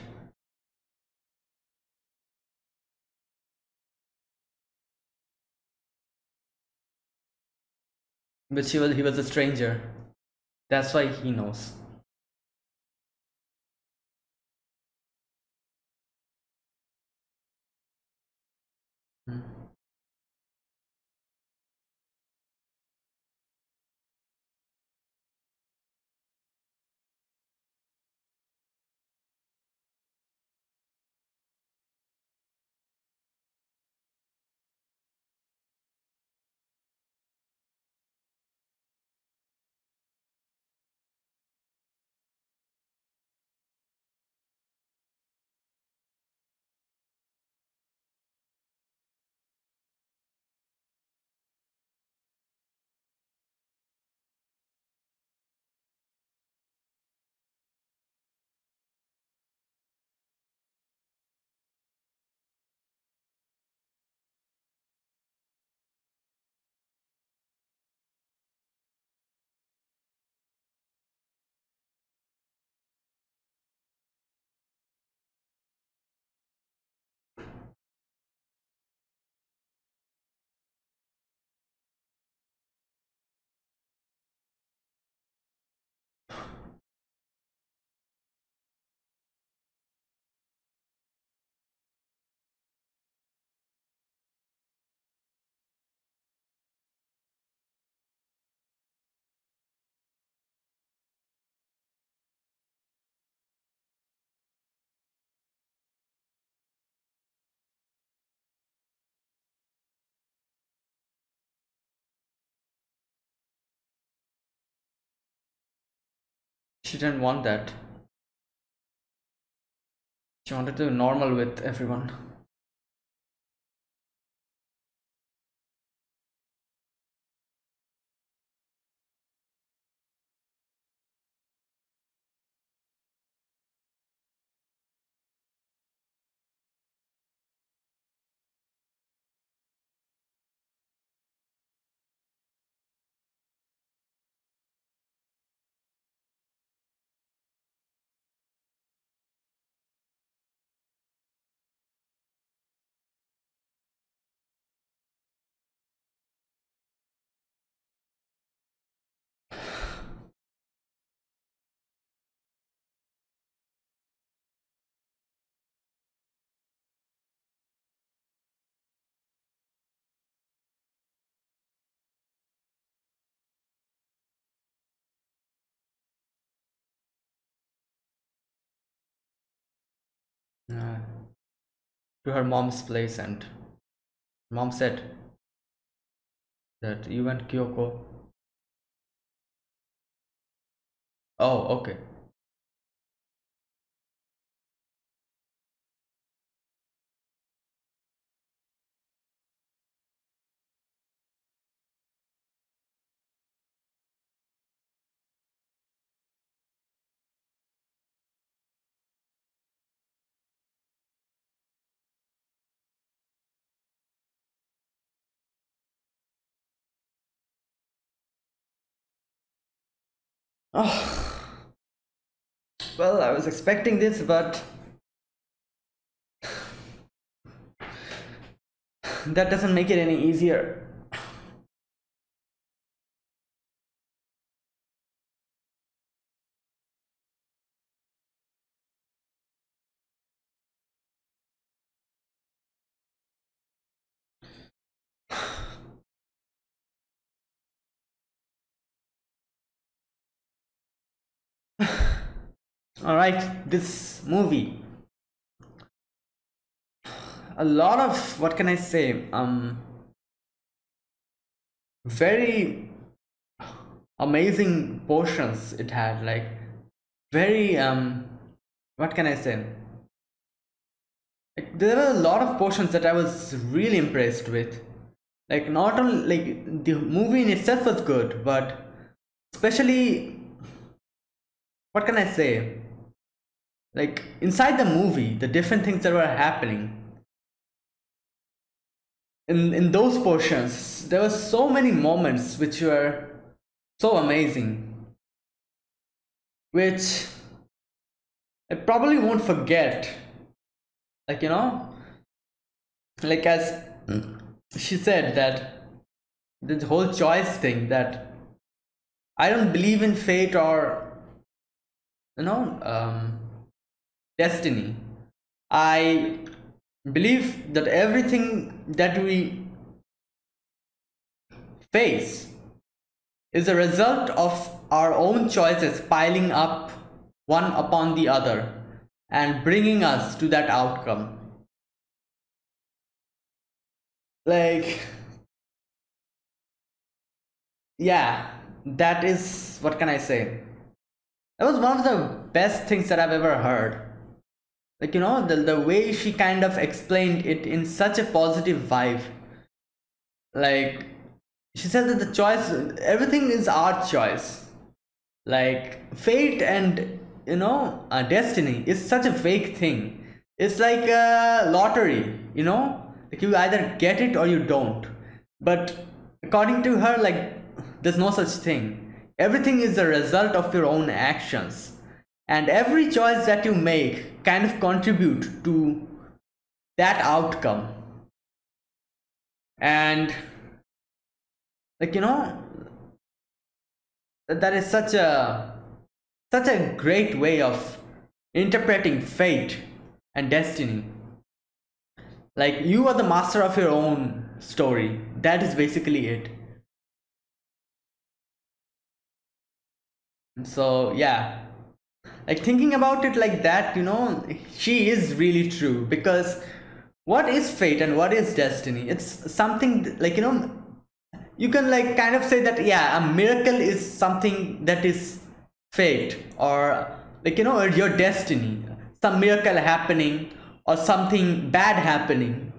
but she was he was a stranger. That's why he knows. Hmm. She didn't want that. She wanted to be normal with everyone. Uh, to her mom's place and mom said that you and Kyoko. Oh, okay. Oh. Well, I was expecting this, but... [SIGHS] that doesn't make it any easier. All right this movie. A lot of what can i say? Um very amazing portions it had like very um what can i say? Like, there were a lot of portions that i was really impressed with. Like not only like the movie in itself was good but especially what can i say like inside the movie the different things that were happening in in those portions there were so many moments which were so amazing which i probably won't forget. Like you know like as she said that the whole choice thing that i don't believe in fate or you know um destiny. I believe that everything that we face is a result of our own choices piling up one upon the other and bringing us to that outcome. Like, yeah, that is what can I say? That was one of the best things that I've ever heard like you know the, the way she kind of explained it in such a positive vibe. Like she said that the choice everything is our choice. Like fate and you know uh, destiny is such a fake thing. It's like a lottery you know? Like you either get it or you don't. But according to her like there's no such thing. Everything is the result of your own actions and every choice that you make kind of contribute to that outcome. And like you know that is such a such a great way of interpreting fate and destiny. Like you are the master of your own story. That is basically it. So yeah like thinking about it like that you know she is really true. Because what is fate and what is destiny? It's something like you know you can like kind of say that yeah a miracle is something that is fate or like you know your destiny. Some miracle happening or something bad happening.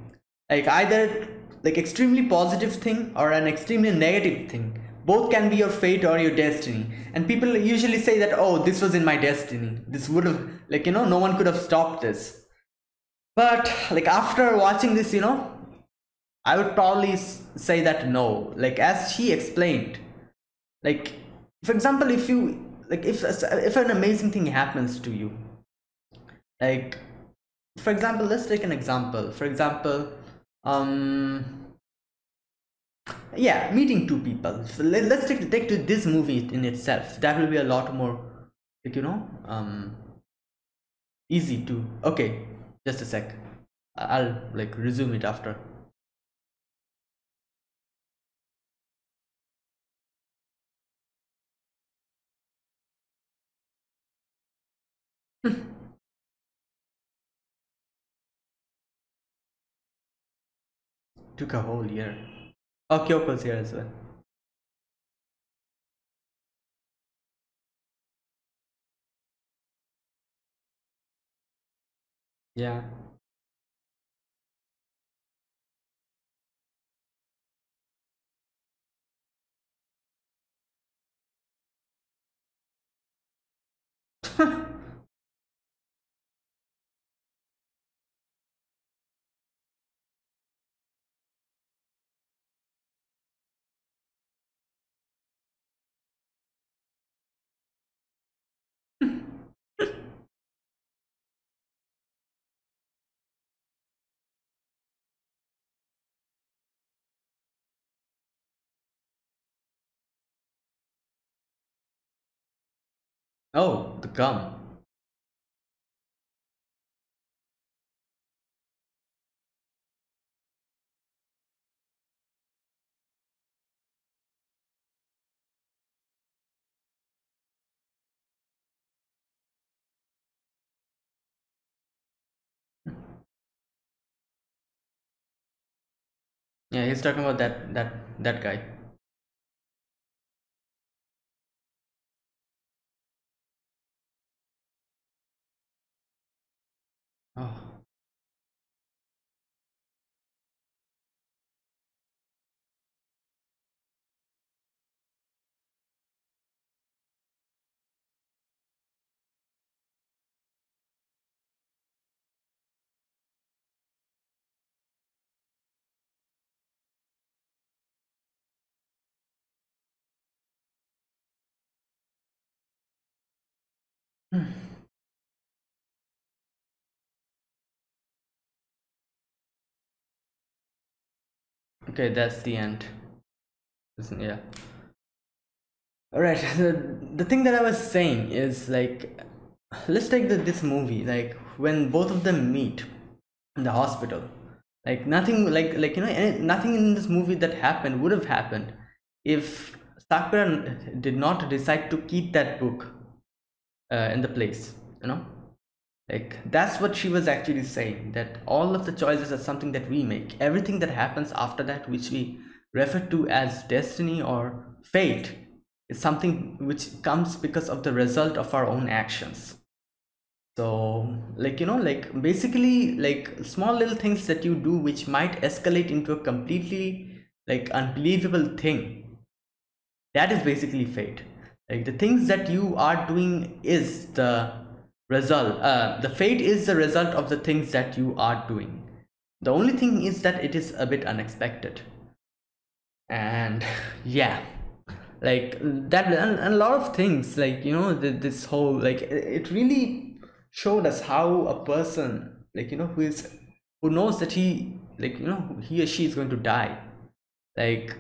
Like either like extremely positive thing or an extremely negative thing both can be your fate or your destiny. And people usually say that oh this was in my destiny. This would have like you know no one could have stopped this. But like after watching this you know i would probably say that no. Like as she explained like for example if you like if if an amazing thing happens to you like for example let's take an example. For example um yeah meeting two people. So let, us take, take to this movie in itself. That will be a lot more like you know um easy to okay just a sec. I'll like resume it after. [LAUGHS] Took a whole year Okay, okay. here as well. Yeah. Oh, the gum. Yeah, he's talking about that that that guy. Hmm. Okay, that's the end. Yeah. Alright, [LAUGHS] the, the thing that I was saying is like, let's take the, this movie, like when both of them meet in the hospital. Like nothing, like like you know, nothing in this movie that happened would have happened if Sakura did not decide to keep that book uh, in the place. You know, like that's what she was actually saying that all of the choices are something that we make. Everything that happens after that which we refer to as destiny or fate is something which comes because of the result of our own actions. So like you know like basically like small little things that you do which might escalate into a completely like unbelievable thing that is basically fate like the things that you are doing is the result uh, the fate is the result of the things that you are doing. The only thing is that it is a bit unexpected. And [LAUGHS] yeah. Like that and, and a lot of things like you know the, this whole like it really showed us how a person like you know who is who knows that he like you know he or she is going to die. Like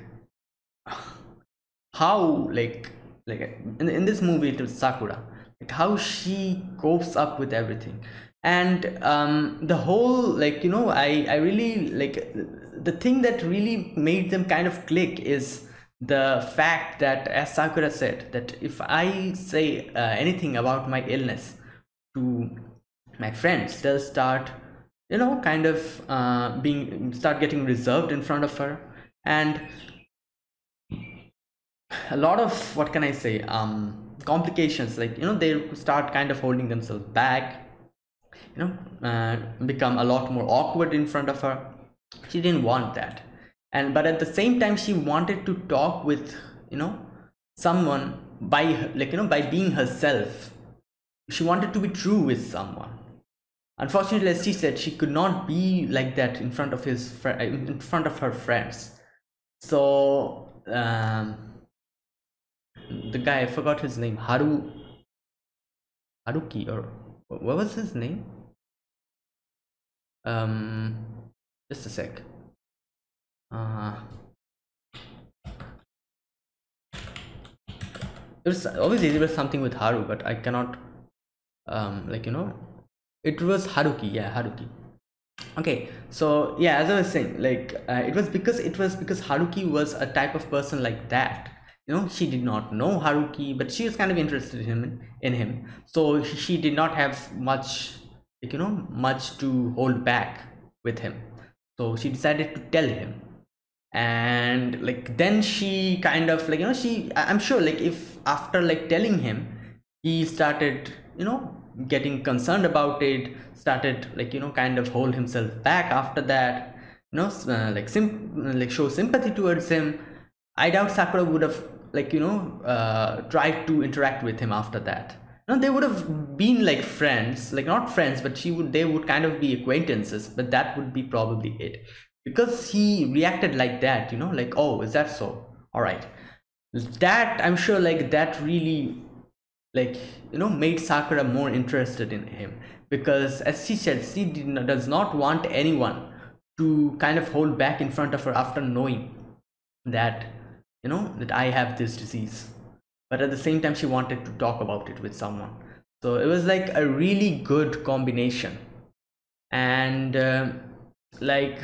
[SIGHS] how like like in, in this movie it was sakura. Like how she copes up with everything. And um the whole like you know i i really like the thing that really made them kind of click is the fact that as sakura said that if i say uh, anything about my illness to my friends they'll start you know kind of uh, being start getting reserved in front of her. And [SIGHS] a lot of what can i say um complications like you know they start kind of holding themselves back you know uh, become a lot more awkward in front of her. She didn't want that. And but at the same time she wanted to talk with you know someone by like you know by being herself. She wanted to be true with someone. Unfortunately as she said she could not be like that in front of his in front of her friends. So um the guy I forgot his name. Haru Haruki or what was his name? Um just a sec. Uh it was obviously there was something with Haru but I cannot um like you know it was Haruki. Yeah Haruki. Okay so yeah as I was saying like uh, it was because it was because Haruki was a type of person like that you know she did not know haruki but she was kind of interested in him in him. So she did not have much like you know much to hold back with him. So she decided to tell him. And like then she kind of like you know she i'm sure like if after like telling him he started you know getting concerned about it started like you know kind of hold himself back after that you know uh, like sim like show sympathy towards him i doubt sakura would have like you know uh, tried to interact with him after that. No they would have been like friends like not friends but she would they would kind of be acquaintances but that would be probably it. Because he reacted like that you know like oh is that so? All right. That i'm sure like that really like you know made sakura more interested in him. Because as she said she not, does not want anyone to kind of hold back in front of her after knowing that you know that i have this disease. But at the same time she wanted to talk about it with someone. So it was like a really good combination. And uh, like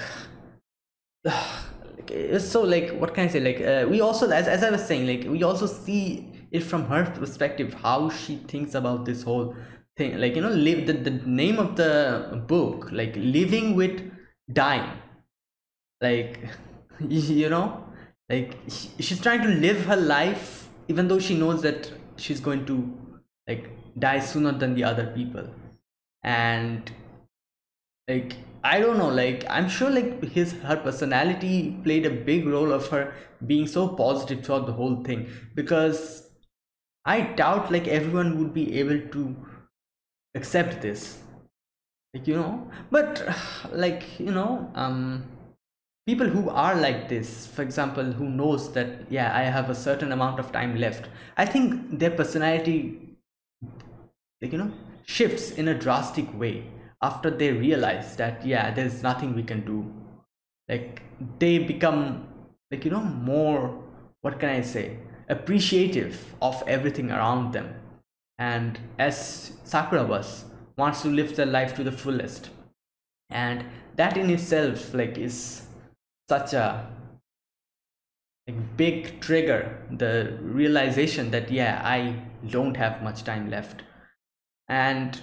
[SIGHS] it's so like what can i say? Like uh, we also as, as i was saying like we also see it from her perspective how she thinks about this whole thing. Like you know live the, the name of the book like living with dying. Like [LAUGHS] you know like she's trying to live her life even though she knows that she's going to like die sooner than the other people. And like i don't know like i'm sure like his her personality played a big role of her being so positive throughout the whole thing. Because i doubt like everyone would be able to accept this. Like you know? But [SIGHS] like you know um people who are like this for example who knows that yeah i have a certain amount of time left i think their personality like you know shifts in a drastic way after they realize that yeah there's nothing we can do. Like they become like you know more what can i say appreciative of everything around them. And as sakura was wants to live their life to the fullest. And that in itself like is such a big trigger the realization that yeah i don't have much time left. And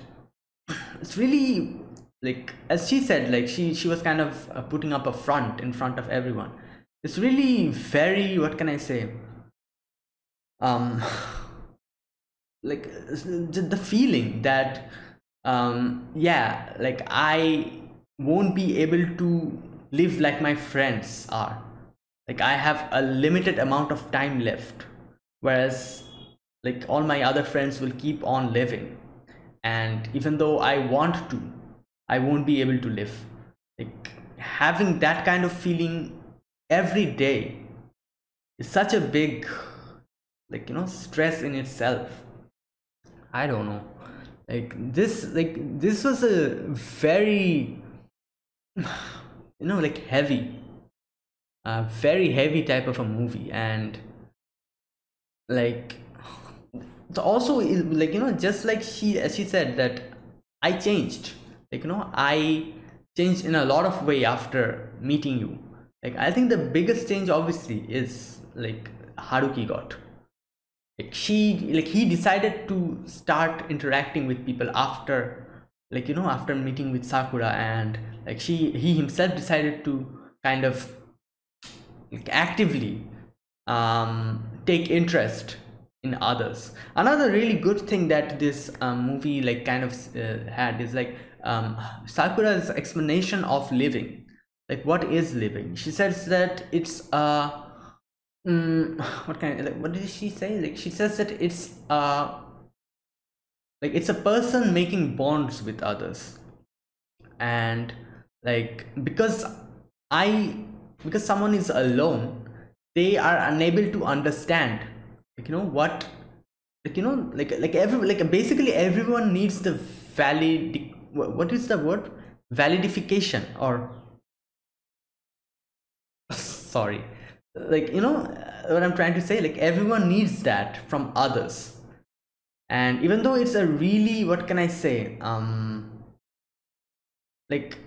it's really like as she said like she she was kind of uh, putting up a front in front of everyone. It's really very what can i say? Um [SIGHS] like the feeling that um yeah like i won't be able to live like my friends are. Like i have a limited amount of time left whereas like all my other friends will keep on living. And even though i want to i won't be able to live. Like having that kind of feeling every day is such a big like you know stress in itself. I don't know. Like this like this was a very [SIGHS] [SIGHS] you know like heavy. A very heavy type of a movie and like [SIGHS] also like you know just like she as she said that i changed. Like you know i changed in a lot of way after meeting you. Like i think the biggest change obviously is like haruki got. Like she like he decided to start interacting with people after like you know after meeting with sakura and like she he himself decided to kind of like, actively um take interest in others. Another really good thing that this um, movie like kind of uh, had is like um sakura's explanation of living. Like what is living? She says that it's uh mm, [SIGHS] what kind of like what did she say? Like she says that it's uh like it's a person making bonds with others. And like because i because someone is alone they are unable to understand like you know what like you know like like every like basically everyone needs the valid what is the word? Validification or sorry. Like you know what i'm trying to say like everyone needs that from others and even though it's a really what can i say um like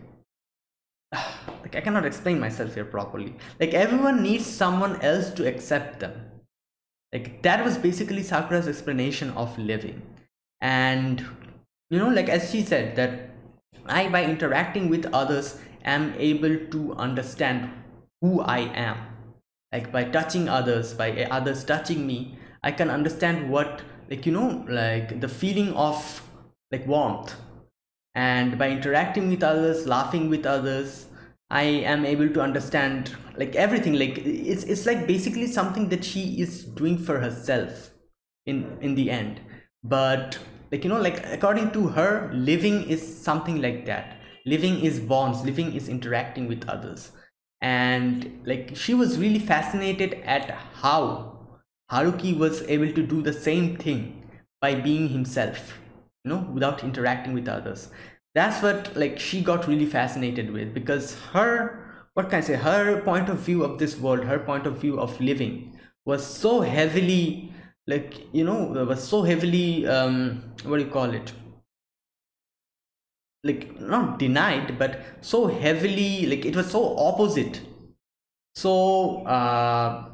[SIGHS] like i cannot explain myself here properly. Like everyone needs someone else to accept them. Like that was basically sakura's explanation of living. And you know like as she said that i by interacting with others am able to understand who i am. Like by touching others by others touching me i can understand what like you know like the feeling of like warmth. And by interacting with others laughing with others i am able to understand like everything. Like it's it's like basically something that she is doing for herself in in the end. But like you know like according to her living is something like that. Living is bonds. Living is interacting with others. And like she was really fascinated at how Haruki was able to do the same thing by being himself you know without interacting with others. That's what like she got really fascinated with because her what can I say her point of view of this world her point of view of living was so heavily like you know was so heavily um what do you call it? Like not denied but so heavily like it was so opposite. So uh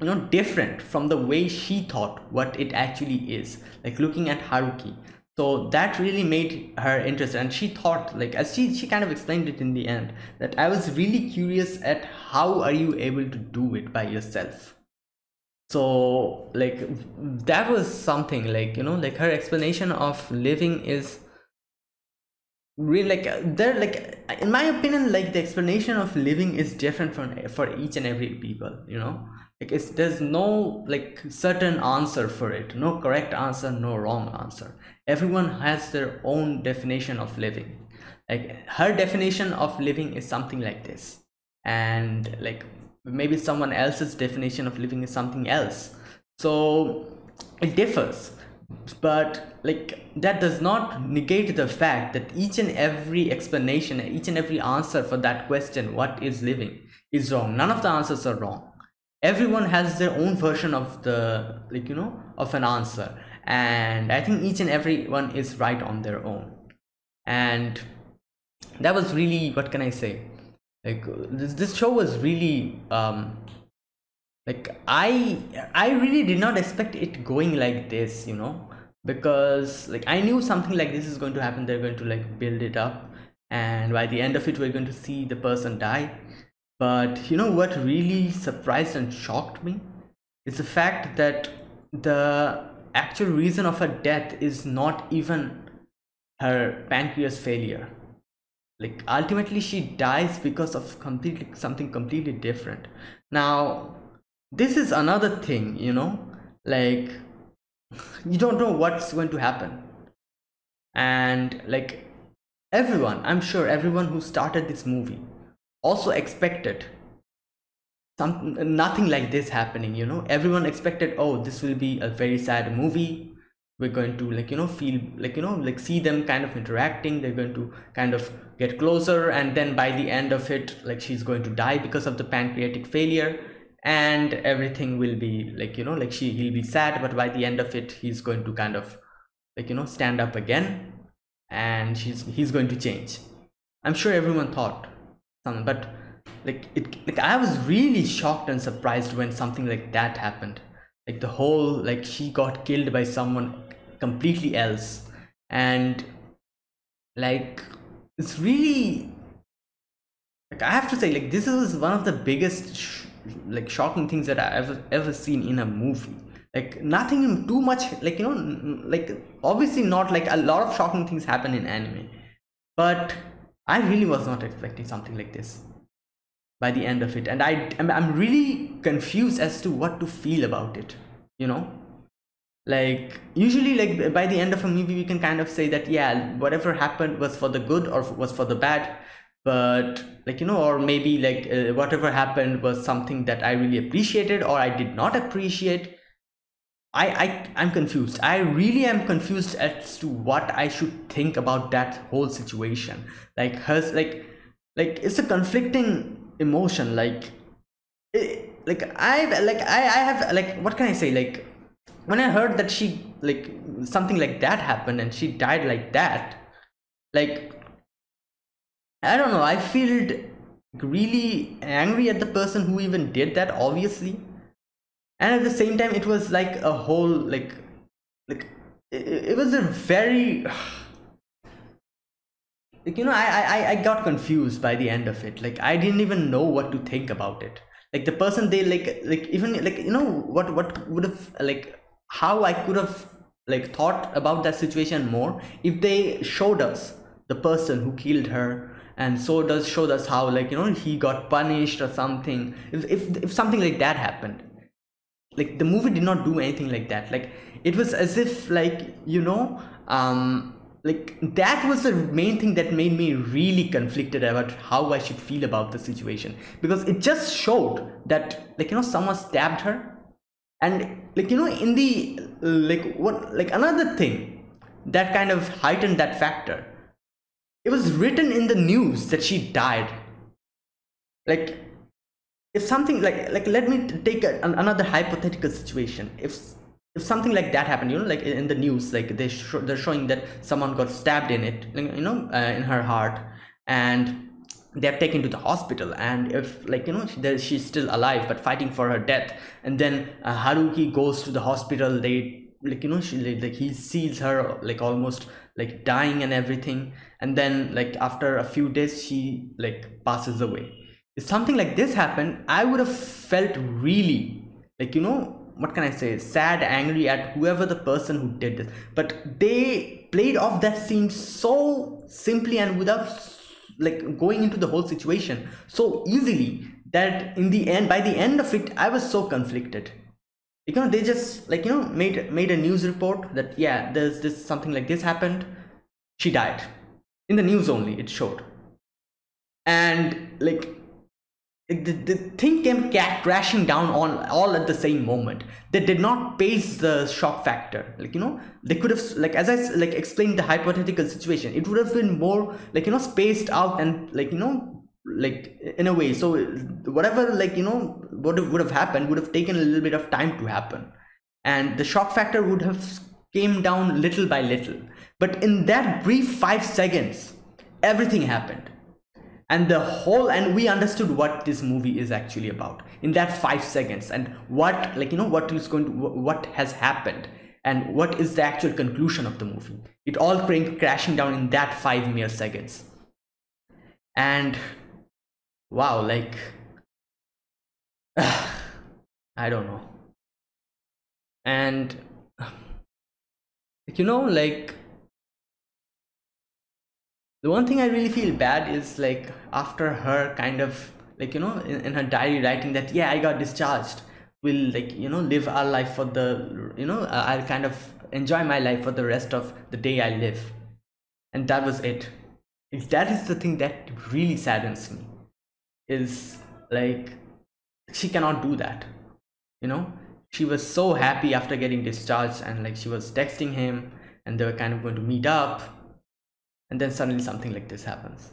you know different from the way she thought what it actually is like looking at haruki. So that really made her interested and she thought like as she she kind of explained it in the end that i was really curious at how are you able to do it by yourself. So like that was something like you know like her explanation of living is really like there like in my opinion like the explanation of living is different from for each and every people you know like it's there's no like certain answer for it. No correct answer no wrong answer. Everyone has their own definition of living. Like her definition of living is something like this. And like maybe someone else's definition of living is something else. So it differs. But like that does not negate the fact that each and every explanation each and every answer for that question what is living is wrong. None of the answers are wrong everyone has their own version of the like you know of an answer. And i think each and every one is right on their own. And that was really what can i say? Like this, this show was really um like i i really did not expect it going like this you know? Because like i knew something like this is going to happen. They're going to like build it up. And by the end of it we're going to see the person die but you know what really surprised and shocked me? Is the fact that the actual reason of her death is not even her pancreas failure. Like ultimately she dies because of completely something completely different. Now this is another thing you know? Like you don't know what's going to happen. And like everyone i'm sure everyone who started this movie also expected some nothing like this happening you know. Everyone expected oh this will be a very sad movie. We're going to like you know feel like you know like see them kind of interacting. They're going to kind of get closer and then by the end of it like she's going to die because of the pancreatic failure and everything will be like you know like she he'll be sad but by the end of it he's going to kind of like you know stand up again and she's he's going to change. I'm sure everyone thought something but like it like i was really shocked and surprised when something like that happened. Like the whole like she got killed by someone completely else. And like it's really like i have to say like this is one of the biggest like shocking things that I ever ever seen in a movie. Like nothing too much like you know like obviously not like a lot of shocking things happen in anime, but I really was not expecting something like this by the end of it, and I I'm really confused as to what to feel about it. You know, like usually like by the end of a movie we can kind of say that yeah whatever happened was for the good or was for the bad. But like you know or maybe like uh, whatever happened was something that i really appreciated or i did not appreciate I, I i'm confused. I really am confused as to what i should think about that whole situation. Like hers like like it's a conflicting emotion. Like it, like i like i i have like what can i say? Like when i heard that she like something like that happened and she died like that like I don't know, I feel really angry at the person who even did that, obviously. And at the same time, it was like a whole, like, like, it, it was a very, [SIGHS] like, you know, I, I, I got confused by the end of it. Like, I didn't even know what to think about it. Like, the person they, like, like, even, like, you know, what, what would have, like, how I could have, like, thought about that situation more if they showed us the person who killed her and so does show us how like you know he got punished or something if, if if something like that happened like the movie did not do anything like that. Like it was as if like you know um like that was the main thing that made me really conflicted about how I should feel about the situation. Because it just showed that like you know someone stabbed her. And like you know in the like what like another thing that kind of heightened that factor it was written in the news that she died. Like if something like like let me take a, another hypothetical situation. If if something like that happened you know like in the news like they sh they're showing that someone got stabbed in it you know uh, in her heart and they're taken to the hospital. And if like you know she's still alive but fighting for her death. And then uh, haruki goes to the hospital. They like you know she like he sees her like almost like dying and everything. And then like after a few days she like passes away if something like this happened i would have felt really like you know what can i say? Sad angry at whoever the person who did this. But they played off that scene so simply and without like going into the whole situation so easily that in the end by the end of it i was so conflicted. You know they just like you know made made a news report that yeah there's this something like this happened. She died. In the news only it showed. And like the, the thing came crashing down on all at the same moment. They did not pace the shock factor. Like you know they could have like as i like explained the hypothetical situation it would have been more like you know spaced out and like you know like in a way. So whatever like you know what would have happened would have taken a little bit of time to happen. And the shock factor would have came down little by little. But in that brief five seconds everything happened and the whole and we understood what this movie is actually about in that five seconds and what like you know what is going to what has happened and what is the actual conclusion of the movie. It all came crashing down in that five mere seconds. And wow like [SIGHS] i don't know. And [SIGHS] you know like the one thing i really feel bad is like after her kind of like you know in, in her diary writing that yeah i got discharged. Will like you know live our life for the you know uh, i'll kind of enjoy my life for the rest of the day i live. And that was it. If that is the thing that really saddens me is like she cannot do that you know? She was so happy after getting discharged and like she was texting him and they were kind of going to meet up and then suddenly something like this happens.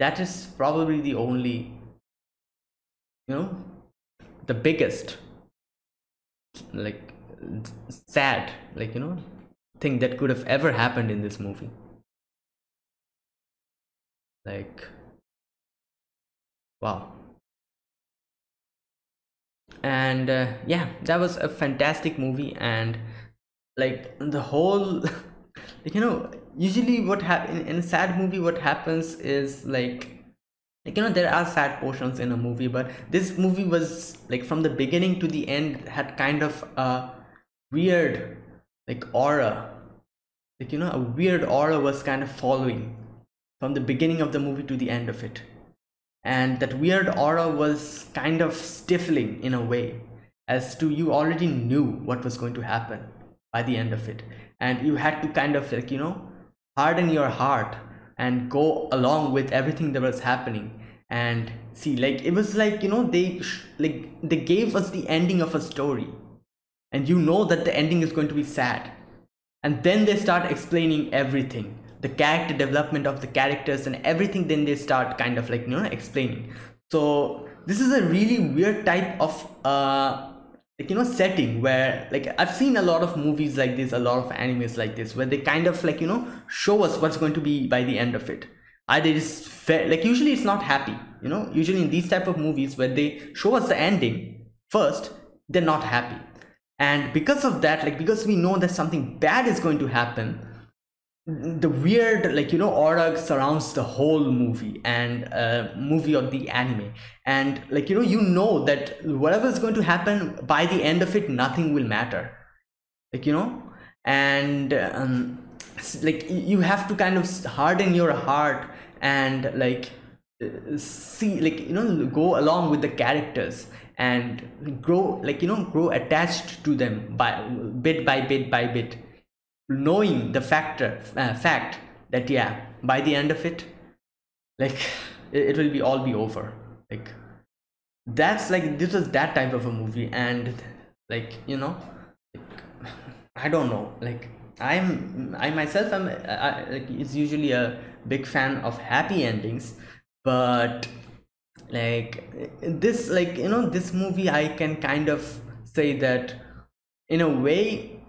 That is probably the only you know the biggest like sad like you know thing that could have ever happened in this movie. Like wow. And uh, yeah that was a fantastic movie and like the whole [LAUGHS] like you know usually what happen in, in a sad movie what happens is like like you know there are sad portions in a movie but this movie was like from the beginning to the end had kind of a weird like aura. Like you know a weird aura was kind of following from the beginning of the movie to the end of it. And that weird aura was kind of stifling in a way as to you already knew what was going to happen by the end of it and you had to kind of like you know harden your heart and go along with everything that was happening. And see like it was like you know they like they gave us the ending of a story. And you know that the ending is going to be sad. And then they start explaining everything. The character development of the characters and everything then they start kind of like you know explaining. So this is a really weird type of uh like you know setting where like i've seen a lot of movies like this a lot of animes like this where they kind of like you know show us what's going to be by the end of it. Either it's fair like usually it's not happy you know? Usually in these type of movies where they show us the ending first they're not happy. And because of that like because we know that something bad is going to happen the weird like you know aura surrounds the whole movie and uh, movie or the anime. And like you know you know that whatever is going to happen by the end of it nothing will matter. Like you know? And um, like you have to kind of harden your heart and like see like you know go along with the characters and grow like you know grow attached to them by bit by bit by bit knowing the factor uh, fact that yeah by the end of it like it, it will be all be over. Like that's like this was that type of a movie and like you know like, [LAUGHS] i don't know. Like i'm i myself am I, like it's usually a big fan of happy endings but like this like you know this movie i can kind of say that in a way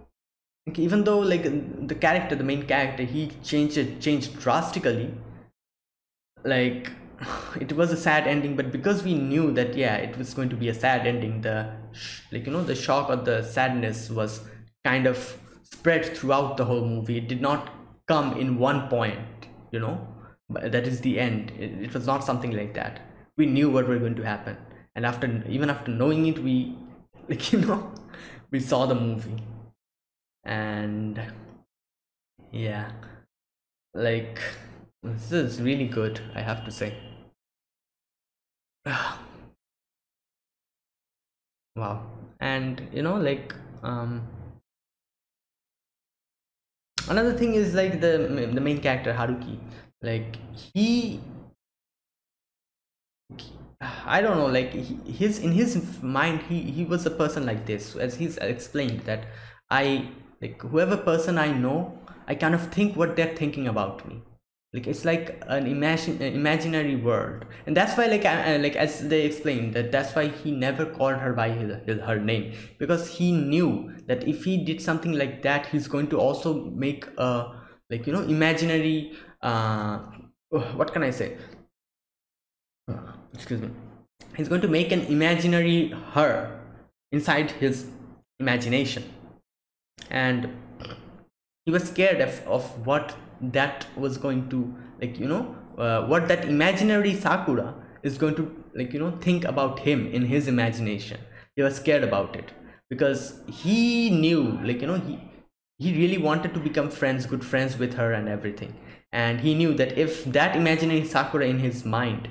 even though like the character the main character he changed it changed drastically like [SIGHS] it was a sad ending but because we knew that yeah it was going to be a sad ending the like you know the shock or the sadness was kind of spread throughout the whole movie. It did not come in one point you know? But that is the end. It, it was not something like that. We knew what were going to happen. And after even after knowing it we [LAUGHS] like you know we saw the movie and yeah. Like this is really good i have to say. [SIGHS] Wow. And you know like um another thing is like the the main character haruki. Like he i don't know like his in his mind he he was a person like this as he's explained that i like whoever person i know i kind of think what they're thinking about me. Like it's like an imagine uh, imaginary world. And that's why like I, like as they explained that that's why he never called her by his, his, her name. Because he knew that if he did something like that he's going to also make a like you know imaginary uh, uh what can i say? Uh, excuse me. He's going to make an imaginary her inside his imagination and he was scared of, of what that was going to like you know uh, what that imaginary sakura is going to like you know think about him in his imagination. He was scared about it because he knew like you know he he really wanted to become friends good friends with her and everything. And he knew that if that imaginary sakura in his mind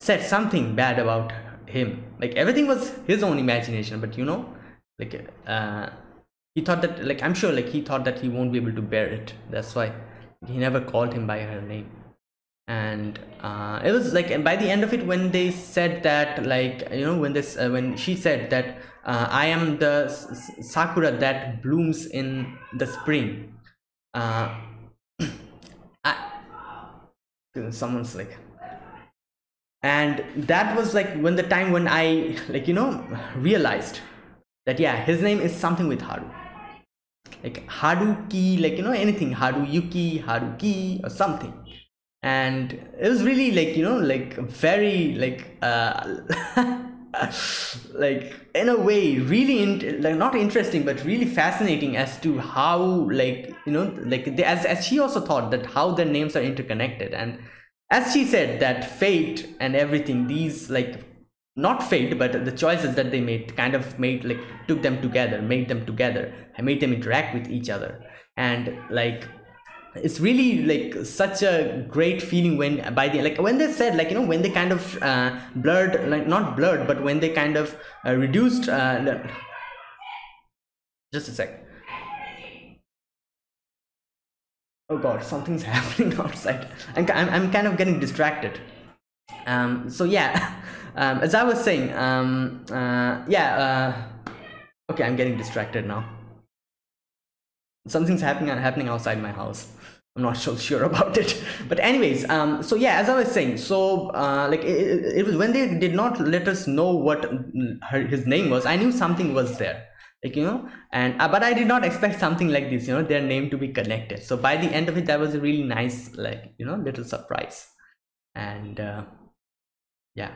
said something bad about him like everything was his own imagination but you know like uh he thought that like i'm sure like he thought that he won't be able to bear it. That's why he never called him by her name. And uh, it was like and by the end of it when they said that like you know when this uh, when she said that uh, i am the sakura that blooms in the spring uh [CLEARS THROAT] I, someone's like and that was like when the time when i like you know realized that yeah his name is something with haru like Haruki, like you know anything Haruyuki, Haruki or something. And it was really like you know like very like uh [LAUGHS] like in a way really in, like not interesting but really fascinating as to how like you know like they, as, as she also thought that how their names are interconnected and as she said that fate and everything these like not fate but the choices that they made kind of made like took them together made them together and made them interact with each other. And like it's really like such a great feeling when by the like when they said like you know when they kind of uh, blurred like not blurred but when they kind of uh, reduced uh, just a sec. Oh god something's [LAUGHS] happening outside. I'm, I'm, I'm kind of getting distracted. Um so yeah. [LAUGHS] Um, as I was saying, um, uh, yeah, uh, okay, I'm getting distracted now. Something's happening happening outside my house. I'm not [LAUGHS] so sure about it, but anyways, um, so yeah, as I was saying, so uh, like it, it was when they did not let us know what her, his name was. I knew something was there, like you know, and uh, but I did not expect something like this, you know, their name to be connected. So by the end of it, that was a really nice, like you know, little surprise, and uh, yeah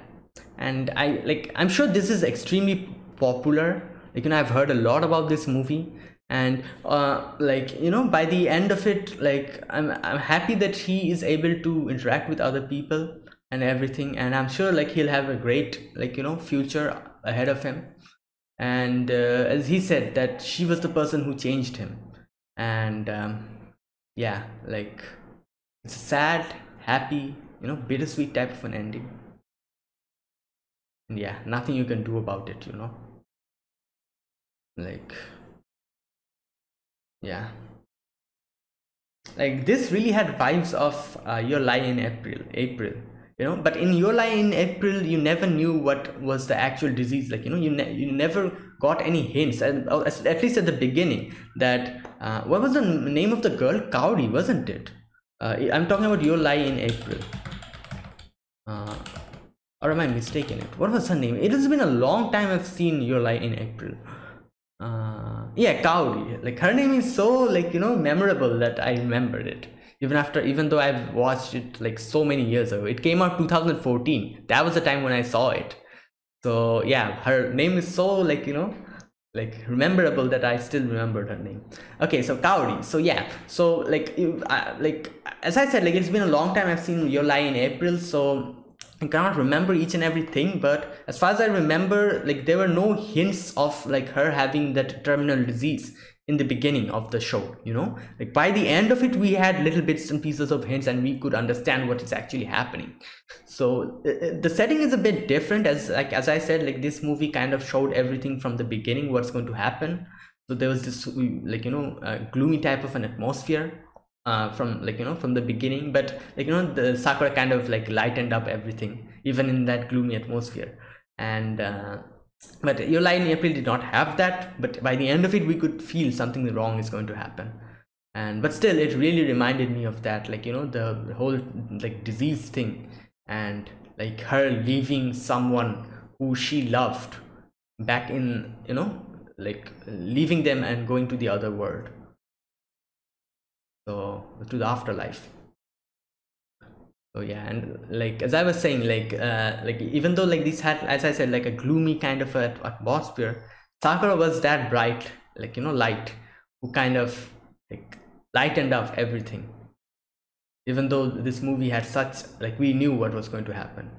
and i like i'm sure this is extremely popular like you know i've heard a lot about this movie and uh like you know by the end of it like i'm i'm happy that he is able to interact with other people and everything. And i'm sure like he'll have a great like you know future ahead of him. And uh, as he said that she was the person who changed him. And um, yeah like it's a sad happy you know bittersweet type of an ending. Yeah nothing you can do about it you know? Like yeah like this really had vibes of uh, your lie in april april you know but in your lie in april you never knew what was the actual disease like you know you, ne- you never got any hints and uh, at least at the beginning that uh, what was the name of the girl Kaori wasn't it uh, i'm talking about your lie in april uh, or am I mistaken it? What was her name? It has been a long time I've seen Your Lie in April. Uh, yeah, Kaori. Like her name is so like you know memorable that I remembered it. Even after, even though I've watched it like so many years ago, it came out 2014. That was the time when I saw it. So yeah, her name is so like you know like rememberable that I still remembered her name. Okay, so Kaori. So yeah, so like uh, like as I said, like it's been a long time I've seen Your Lie in April, so I cannot remember each and everything. But as far as I remember, like there were no hints of like her having that terminal disease in the beginning of the show. You know, like by the end of it, we had little bits and pieces of hints, and we could understand what is actually happening. So uh, the setting is a bit different, as like as I said, like this movie kind of showed everything from the beginning, what's going to happen. So there was this like you know uh, gloomy type of an atmosphere uh, from like you know from the beginning. But like you know the sakura kind of like lightened up everything even in that gloomy atmosphere. And uh, but your in april did not have that. But by the end of it we could feel something wrong is going to happen. And but still it really reminded me of that like you know the whole like disease thing. And like her leaving someone who she loved back in you know like leaving them and going to the other world so to the afterlife. So yeah and like as i was saying like uh like even though like this had as i said like a gloomy kind of a atmosphere sakura was that bright like you know light who kind of like lightened up everything. Even though this movie had such like we knew what was going to happen.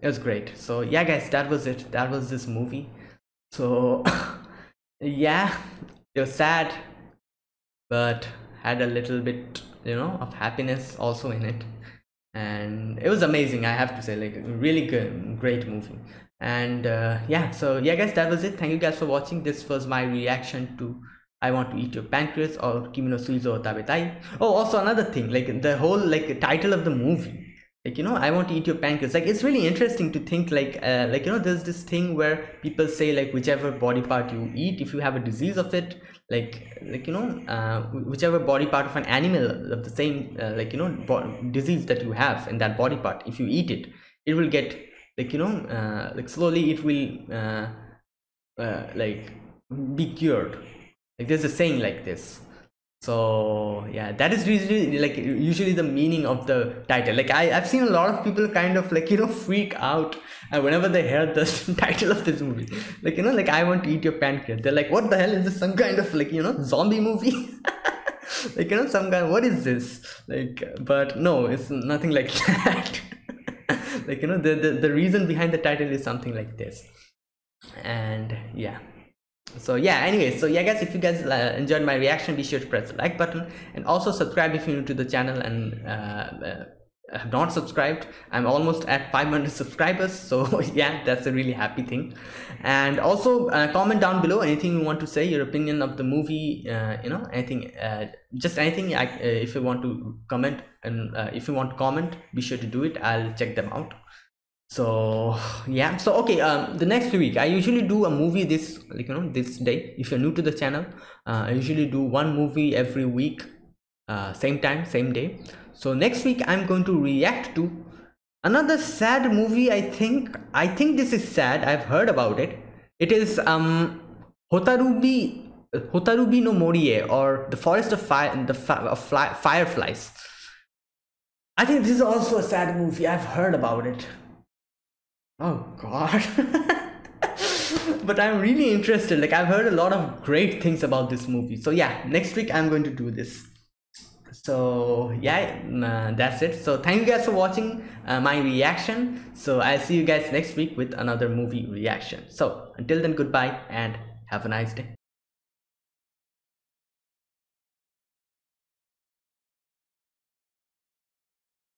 It was great. So yeah guys that was it. That was this movie. So [LAUGHS] yeah it was sad but had a little bit you know of happiness also in it. And it was amazing i have to say like really good great movie. And uh, yeah so yeah guys that was it. Thank you guys for watching. This was my reaction to I want to eat your pancreas or Kimi Suizo Tabetai. Oh, also another thing, like the whole like title of the movie like you know i want to eat your pancreas like it's really interesting to think like uh, like you know there's this thing where people say like whichever body part you eat if you have a disease of it like like you know uh, whichever body part of an animal of the same uh, like you know disease that you have in that body part if you eat it it will get like you know uh, like slowly it will uh, uh, like be cured. Like there's a saying like this so yeah that is usually like usually the meaning of the title. Like I, i've seen a lot of people kind of like you know freak out and whenever they hear the [LAUGHS] title of this movie. Like you know like i want to eat your pancreas. They're like what the hell is this? Some kind of like you know zombie movie? [LAUGHS] Like you know some kind what is this? Like but no it's nothing like [LAUGHS] that. Like you know the, the the reason behind the title is something like this. And yeah so yeah anyway so yeah guys if you guys uh, enjoyed my reaction be sure to press the like button and also subscribe if you're new to the channel and uh, uh, have not subscribed. I'm almost at 500 subscribers so [LAUGHS] yeah that's a really happy thing. And also uh, comment down below anything you want to say your opinion of the movie uh, you know anything uh, just anything I, if you want to comment and if you want to comment be sure to do it. I'll check them out so yeah. So okay um the next week i usually do a movie this like you know this day. If you're new to the channel uh, i usually do one movie every week uh, same time same day. So next week i'm going to react to another sad movie i think. I think this is sad. I've heard about it. It is um hotarubi hotarubi no morie or the forest of fire the fi of fly, fireflies. I think this is also a sad movie. I've heard about it Oh god. [LAUGHS] but I'm really interested. Like I've heard a lot of great things about this movie. So yeah, next week I'm going to do this. So yeah, uh, that's it. So thank you guys for watching uh, my reaction. So I'll see you guys next week with another movie reaction. So until then, goodbye and have a nice day.